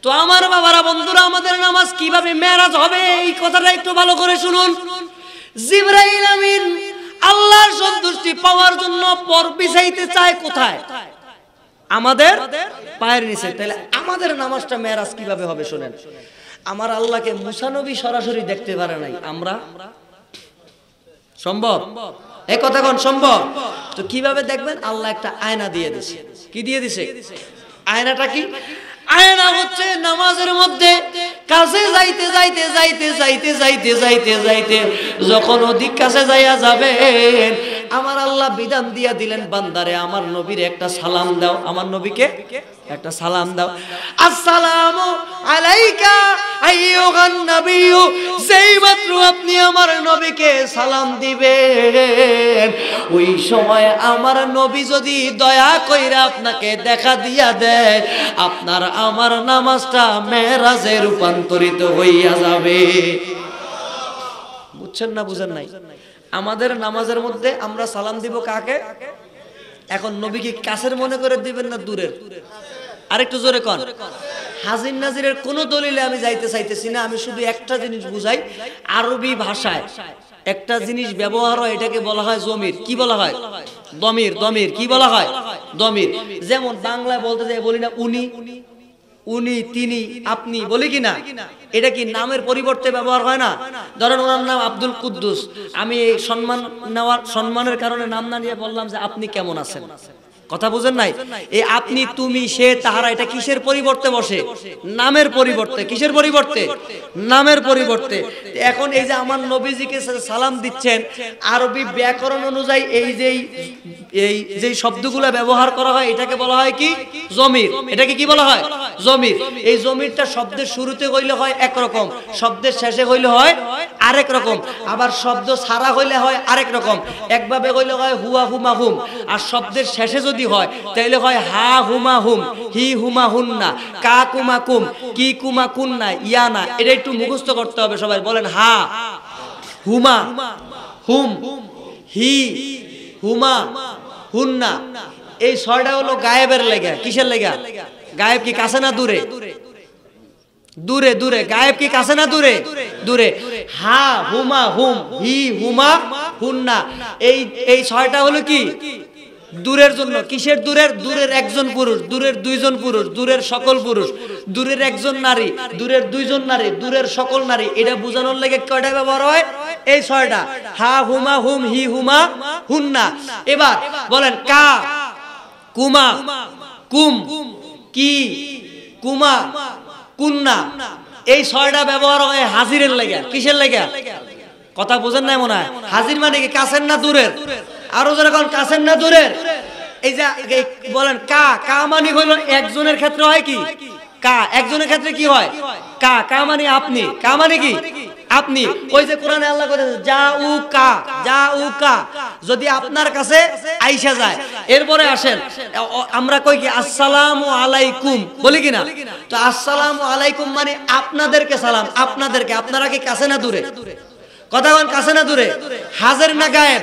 তো আমার বাবারা, বন্ধুরা, আমাদের নামাজ কীভাবে মেরাজ হবে, এই কথাটা একটু ভালো করে শুনুন। জিব্রাইল আমিন আল্লাহর সন্তুষ্টি পাওয়ার জন্য পর বিছাইতে চায় কোথায়? আমাদের পায়ের নিচে। তাহলে আমাদের নামাজটা মেরাজ কীভাবে হবে শোনেন? আমার আল্লাহকে মুসানবী সরাসরি দেখতে পারে নাই। আমরা? সম্ভব? এই কথা কোন সম্ভব? তো কীভাবে দেখবেন? আল্লাহ একটা আয়না দিয়ে দিছে। কি দিয়ে দিছে? আয়নাটা কি? আয়না হচ্ছে নামাজের মধ্যে। কাছে যাইতে যাইতে যাইতে যাইতে যাইতে যাইতে যাইতে যখন অধিক কাছে যাইয়া যাবেন, আমার আল্লাহ বিধান দিয়া দিলেন, বান্দারে, আমার নবীর একটা সালাম দাও। আমার নবীকে একটা সালাম দাও। আসসালামু আলাইকা আইয়ুহান নবিয়্যু, যেই মাত্র আপনি আমার নবীকে সালাম দিবেন, ওই সময় আমার নবী যদি দয়া কইরা আপনাকে দেখা দিয়া দেয়, আপনার আমার নামাজটা মেরাজে রূপান্তরিত হইয়া যাবে। বুঝছেন না, বুঝেন নাই? আমাদের নামাজের মধ্যে আমরা সালাম দিব কাকে? এখন নবীকে কাছের মনে করে দিবেন না দূরের? আরেকটু জোরে কন। হাজির নাজিরের কোন দলিলে আমি যাইতে চাইতেছি না, আমি শুধু একটা জিনিস বুঝাই, আরবি ভাষায়। একটা জিনিস ব্যবহার হয়, এটাকে বলা হয় জমির। কি বলা হয়? দমির দমির। কি বলা হয়? দমির। যেমন বাংলায় বলতে যাই, বলি না উনি। উনি, তিনি, আপনি বলি কি না এটা কি নামের পরিবর্তে ব্যবহার হয় না? ধরেন ওনার নাম আব্দুল কুদ্দুস। আমি সম্মান নেওয়ার, সম্মানের কারণে নাম না নিয়ে বললাম যে আপনি কেমন আছেন? কথা বুঝেন নাই? এই আপনি, তুমি, সে, তাহারা, এটা কিসের পরিবর্তে বসে? নামের পরিবর্তে। কিসের পরিবর্তে? নামের পরিবর্তে। এখন এই যে আমার নবীজিকে সালাম দিচ্ছেন, আরবি ব্যাকরণ অনুযায়ী এই যে এই যে শব্দগুলো ব্যবহার করা হয়, এটাকে বলা হয় কি? জমির। এটাকে কি বলা হয়? জমির। এই জমিরটা শব্দের শুরুতে হইলে হয় একরকম, শব্দের শেষে হইলে হয় আরেক রকম, আবার শব্দ সারা হইলে হয় আরেক রকম। একভাবে হইলে হয় হুয়া হুমা হুম আর শব্দের শেষে যদি হয়, তাইলে হয় হা হুমা হুম, হি হুমা হুন্না, কা কুমা কুম, কি কুমা কুন্না ইয়ানা এটা একটু মুখস্থ করতে হবে সবাই, বলেন হা, হুমা, হুম, হি, হুমা, হুন্না, এই ছয়টা হলো গায়েবের লেগা, কিসের লেগা? গায়েব কি কাছে না দূরে? দূরে দূরে, গায়েব কি কাছে না দূরে? দূরে, হা হুমা হুম, হি হুমা হুন্না, এই এই ছয়টা হলো কি? দূরের জন্য। কিসের দূরের? দূরের একজন পুরুষ, দূরের দুইজন পুরুষ, দূরের সকল পুরুষ, দূরের একজন নারী, দূরের দুইজন নারী, দূরের সকল নারী। এটা বোঝানোর লেগে কয়টা ব্যবহার হয়? এই ছয়টা। হা, হুমা, হুম, হি, হুমা, হুন্না। এবার বলেন, কা, কুমা, কুম, কি, কুমা, কুন্না। এই ছয়টা ব্যবহার হয় হাজিরের লেগে। কিসের লেগে? কথা বোঝেন না মনে হয়? হাজির মানে কি? কাছের না দূরের? আরও যেরকম কাছের না দূরের? এই যে বলেন, কা কা মানে হইল একজনের ক্ষেত্রে হয় কি? কা, একজনের ক্ষেত্রে কি হয়? কা কা মানে আপনি। কা মানে কি? আপনি। ওই যে কোরআনে আল্লাহ করেছে যা উ কা, যা উ কা। যদি আপনার কাছে আইসা যায়, এরপরে আসেন আমরা কই কি, আসসালামু আলাইকুম, বলি কি না তো আসসালামু আলাইকুম মানে আপনাদেরকে সালাম, আপনাদেরকে, আপনারা কি কাছে না দূরে? কথা বলেন, কাছে না দূরে? হাজার না গায়েব?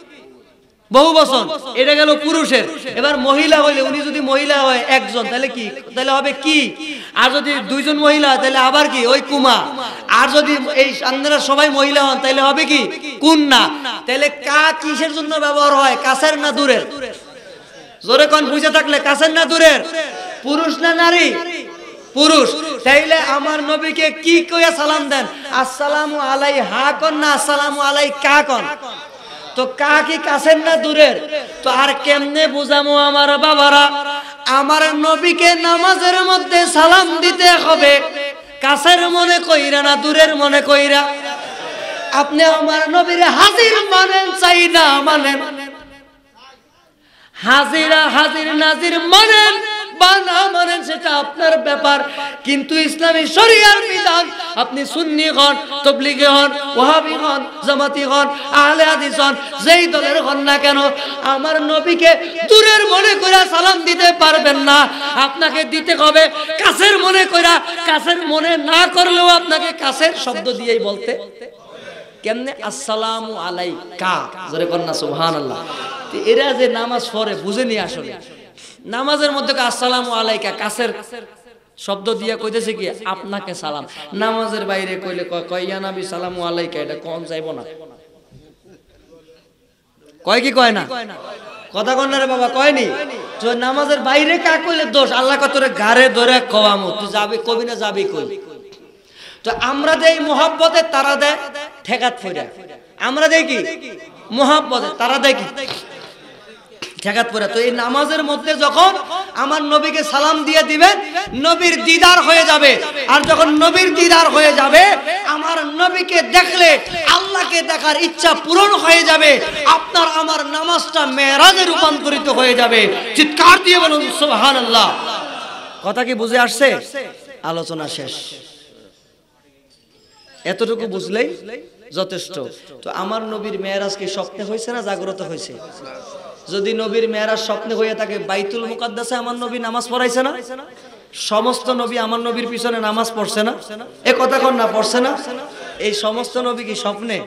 বহু বচন এটা গেল পুরুষের। এবার মহিলা হইলে, উনি যদি মহিলা হয় একজন, তাহলে কি? তাহলে হবে কি? আর যদি দুইজন মহিলা তাহলে আবার কি? ওই কুমা। আর যদি এই আপনারা সবাই মহিলা হন, তাহলে হবে কি? কুন্না। তাহলে কা কিসের জন্য ব্যবহার হয়? কাছের না দূরের? জোরে কন, বুঝে থাকলে, কাছের না দূরের? পুরুষ না নারী? পুরুষ। তাইলে আমার নবীকে কি কইয়া সালাম দেন? আসসালামু আলাই, হা কন না আসসালামু আলাই, কা কন? তো কা কি কাছের না দূরের? তো আর কেমনে বুঝামো আমার বাবারা? আমার নবীকে নামাজের মধ্যে সালাম দিতে হবে। কাছের মনে কইরা না দূরের মনে কইরা? আপনি আমার নবীর হাজির মানেন চাই না মানেন। হাজিরা, হাজির, নাজির মানেন। বা না মানেন সেটা আপনার ব্যাপার। কিন্তু ইসলামী শরিয়ার বিধান, আপনি সুন্নি হন, তবলিগে হন ওহাবি হন, জামাতি হন, আহলে হাদিস হন, যেই দলের হন না কেন, আমার নবীকে দূরের মনে কইরা সালাম দিতে পারবেন না। আপনাকে দিতে হবে কাছের মনে কইরা, কাছের মনে না করলেও আপনাকে কাছের শব্দ দিয়েই বলতে। কেমনে? আসসালামু আলাইকা। জোরে কন্যা সুবহানাল্লাহ। এরা যে নামাজ পড়ে বুঝেনি আসলে। নামাজের মধ্যে আসসালামু আলাইকা, কাছের শব্দ দিয়া কইতেছে কি, আপনাকে সালাম। নামাজের বাইরে কইলে কয় নবী, সালামু আলাইকা, এটা কোন যাইব না। কয় কি কয় না? কথা কন বাবা, কয়নি? নামাজের বাইরে কা কইলে দোষ? আল্লাহ কতরে গারে ধরে কওয়ামু তুই যাবি কবি না যাবি কই? তো আমরা দেই মোহাব্বতে, তারা দেয় ঠেকাত ফইরা। আমরা কি? মোহাব্বতে, তারা দেয় ঠেকাত পড়ে। তো এই নামাজের মধ্যে যখন আমার নবীকে সালাম দিয়ে দিবেন নবীর দিদার হয়ে যাবে। আর যখন নবীর দিদার হয়ে যাবে, আমার নবীকে দেখলে আল্লাহকে দেখার ইচ্ছা পূরণ হয়ে যাবে। আপনার আমার নামাজটা মেয়েরাজে রূপান্তরিত হয়ে যাবে। চিৎকার দিয়ে বলুন, সুবহানাল্লাহ। কথা কি বুঝে আসছে? আলোচনা শেষ। এতটুকু বুঝলেই যথেষ্ট। তো আমার নবীর মেয়েরাজ কি স্বপ্নে হয়েছে না জাগ্রত হয়েছে? যদি নবীর মেয়েরাজ স্বপ্নে হয়ে থাকে, বাইতুল মুকাদ্দাসে আমার নবী নামাজ পড়াইছে না? সমস্ত নবী আমার নবীর পিছনে নামাজ পড়ছে না? এ কথা কন না, পড়ছে না? এই সমস্ত নবী কি স্বপ্নে?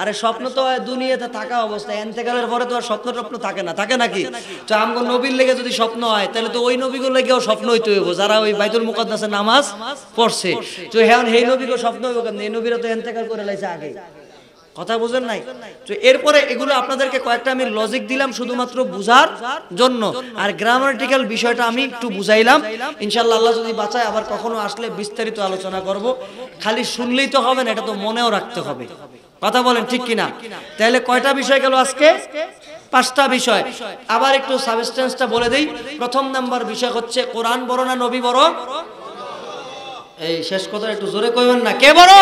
আরে স্বপ্ন তো দুনিয়াতে থাকা অবস্থা, এন্তেকালের পরে তো আর স্বপ্ন টপ্ন থাকে না। থাকে নাকি? তো আমগো নবীর লেগে যদি স্বপ্ন হয়, তাহলে তো ওই নবীগুলো লেগেও স্বপ্ন হইতে হইব, যারা ওই বাইতুল মুকাদ্দাসে নামাজ পড়ছে। তো হ্যাঁ এই নবীকে স্বপ্ন হইব কেন এই নবীরা তো এন্তেকাল করে লাইছে আগে। কথা বুঝেন নাই? তো এরপরে এগুলো আপনাদেরকে কয়েকটা আমি লজিক দিলাম শুধুমাত্র বুঝার জন্য। আর গ্রামাটিক্যাল বিষয়টা আমি একটু বুঝাইলাম। ইনশাল্লাহ আল্লাহ যদি বাঁচায়, আবার কখনো আসলে বিস্তারিত আলোচনা করব। খালি শুনলেই তো হবে না, এটা তো মনেও রাখতে হবে। কথা বলেন ঠিক কিনা? তাহলে কয়টা বিষয় গেল আজকে? পাঁচটা বিষয়। আবার একটু সাবস্টেন্সটা বলে দেই। প্রথম নাম্বার বিষয় হচ্ছে, কোরআন বড় না নবী বড়? এই শেষ কথা একটু জোরে কইবেন না। কে বড়?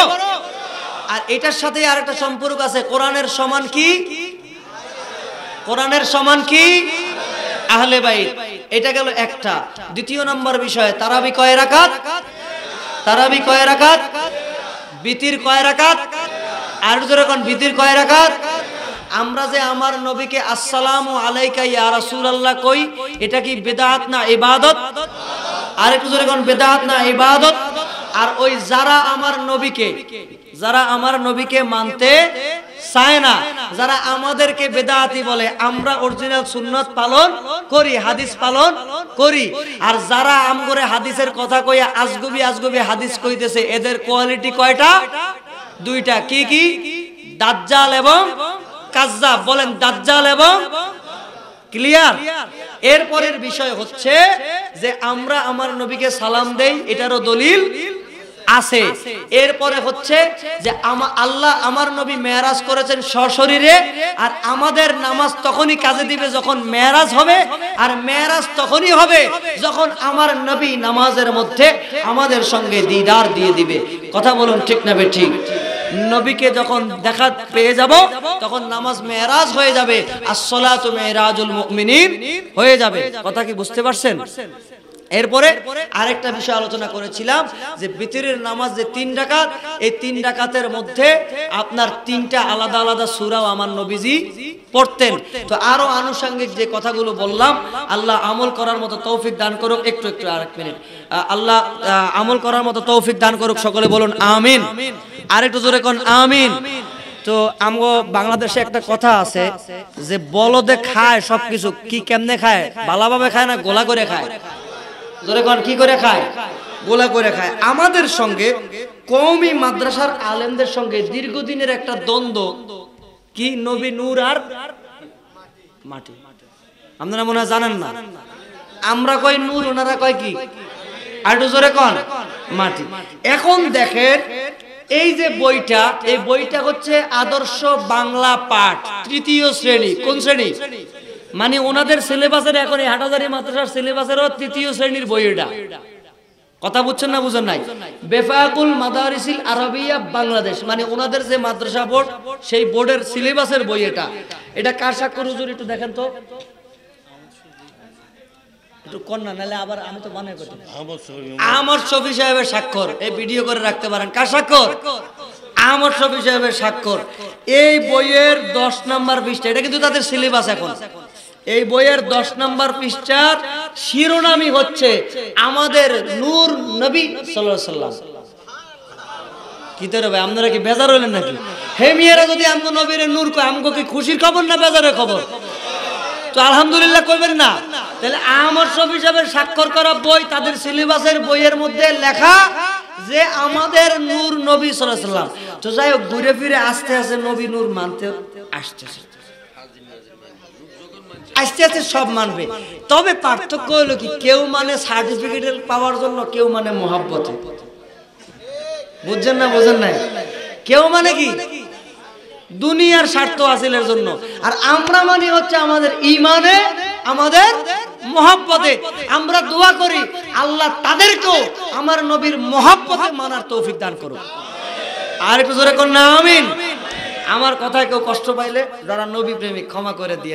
আর এটার সাথে আর একটা সম্পর্ক আছে। কোরআনের সমান কি? কোরআনের সমান কি? আহলে বাইত। এটা গেল একটা। দ্বিতীয় নম্বর বিষয়, তারাবি কয় রাকাত? তারাবি কয় রাকাত? বিতির কয় রাকাত? আর কোন, বিতির কয় রাকাত? আমরা যে আমার নবীকে আসসালামু আলাইকা ইয়া রাসূলুল্লাহ কই, এটা কি বেদাত না ইবাদত? আর একটু জোরে কোন, বেদাত না ইবাদত? আর ওই যারা আমার নবীকে, যারা আমার নবীকে মানতে চায় না, যারা আমাদেরকে বেদাতি বলে, আমরা অরিজিনাল সুন্নত পালন করি, হাদিস পালন করি। আর যারা আমগরে হাদিসের কথা কইয়া আজগুবি আজগুবি হাদিস কইতেছে, এদের কোয়ালিটি কয়টা? দুইটা। কি কি? দাজ্জাল এবং কাজ্জাব। বলেন দাজ্জাল এবং ক্লিয়ার এরপরের বিষয় হচ্ছে যে আমরা আমার নবীকে সালাম দেই, এটারও দলিল আছে। এরপরে হচ্ছে যে আল্লাহ আমার নবী মেয়ারাজ করেছেন সশরীরে, আর আমাদের নামাজ তখনই কাজে দিবে যখন মেয়ারাজ হবে, আর মেয়ারাজ তখনই হবে যখন আমার নবী নামাজের মধ্যে আমাদের সঙ্গে দিদার দিয়ে দিবে। কথা বলুন ঠিক না বে ঠিক? নবীকে যখন দেখা পেয়ে যাব, তখন নামাজ মেয়েরাজ হয়ে যাবে। আসসালাতু মেরাজুল মুমিনিন হয়ে যাবে। কথা কি বুঝতে পারছেন? এরপরে আরেকটা বিষয় আলোচনা করেছিলাম যে বিতরের নামাজ যে তিন ডাকাত এই তিন ডাকাতের মধ্যে আপনার তিনটা আলাদা আলাদা সুরাও আমার নবীজি পড়তেন। তো আরও আনুষঙ্গিক যে কথাগুলো বললাম, আল্লাহ আমল করার মতো তৌফিক দান করুক। একটু একটু, আরেক মিনিট। আল্লাহ আমল করার মতো তৌফিক দান করুক সকলে বলুন, আমিন। আরেকটু জোরে কোন, আমিন। তো আমগো বাংলাদেশে একটা কথা আছে যে বলদে খায় সবকিছু, কি কেমনে খায়? ভালোভাবে খায় না গোলা করে খায়? জোরে কি করে খায়? গোলা করে খায়। আমাদের সঙ্গে কওমি মাদ্রাসার আলেমদের সঙ্গে দীর্ঘদিনের একটা দ্বন্দ্ব। কি নবী নূর আর মাটি? আপনারা মনে জানেন না। আমরা কই নূর, ওনারা কয় কি? আর জোরে কন, মাটি। এখন দেখেন, এই যে বইটা, এই বইটা হচ্ছে আদর্শ বাংলা পাঠ, তৃতীয় শ্রেণি। কোন শ্রেণি? মানে ওনাদের সিলেবাসের এখন এই হাটাজারি মাদ্রাসার সিলেবাসেরও তৃতীয় শ্রেণির বই এটা কথা বুঝছেন না বুঝেন নাই? বেফাকুল মাদারিসিল আরবিয়া বাংলাদেশ। মানে ওনাদের যে মাদ্রাসা বোর্ড সেই বোর্ডের সিলেবাসের বই এটা। এটা কার স্বাক্ষর হুজুর একটু দেখেন তো। একটু কন্যা নাহলে আবার আমি তো মনে করি আমর শফি সাহেবের স্বাক্ষর এই ভিডিও করে রাখতে পারেন। কার স্বাক্ষর? আমর শফি সাহেবের স্বাক্ষর। এই বইয়ের দশ নাম্বার পৃষ্ঠা এটা কিন্তু তাদের সিলেবাস এখন। এই বইয়ের দশ নম্বর পৃষ্ঠার শিরোনামই হচ্ছে আমাদের নূর নবী সাল্লাম কি তো ভাই, আপনারা কি বেজার হলেন নাকি? হে মিয়ারা, যদি আমগো নবীর নূর কয় আমগো কি খুশির খবর না বেজারের খবর? তো আলহামদুলিল্লাহ করবেন না। তাহলে আমার সব হিসাবে স্বাক্ষর করা বই তাদের সিলেবাসের বইয়ের মধ্যে লেখা যে আমাদের নূর নবী সাল্লাম তো যাই হোক, ঘুরে ফিরে আস্তে আস্তে নবী নূর মানতে আসতেছে। আস্তে আস্তে সব মানবে। তবে পার্থক্য হলো কি, কেউ মানে সার্টিফিকেট পাওয়ার জন্য কেউ মানে মহাব্বতে। বুঝছেন না, বুঝেন না কেউ মানে কি, দুনিয়ার স্বার্থ হাসিলের জন্য। আর আমরা মানে হচ্ছে আমাদের ইমানে, আমাদের মহাব্বতে। আমরা দোয়া করি, আল্লাহ তাদেরকেও আমার নবীর মহাব্বতে মানার তৌফিক দান করুক। আর একটু জোরে কর না আমার কথায় কেউ কষ্ট পাইলে যারা নবী প্রেমিক, ক্ষমা করে দিয়ে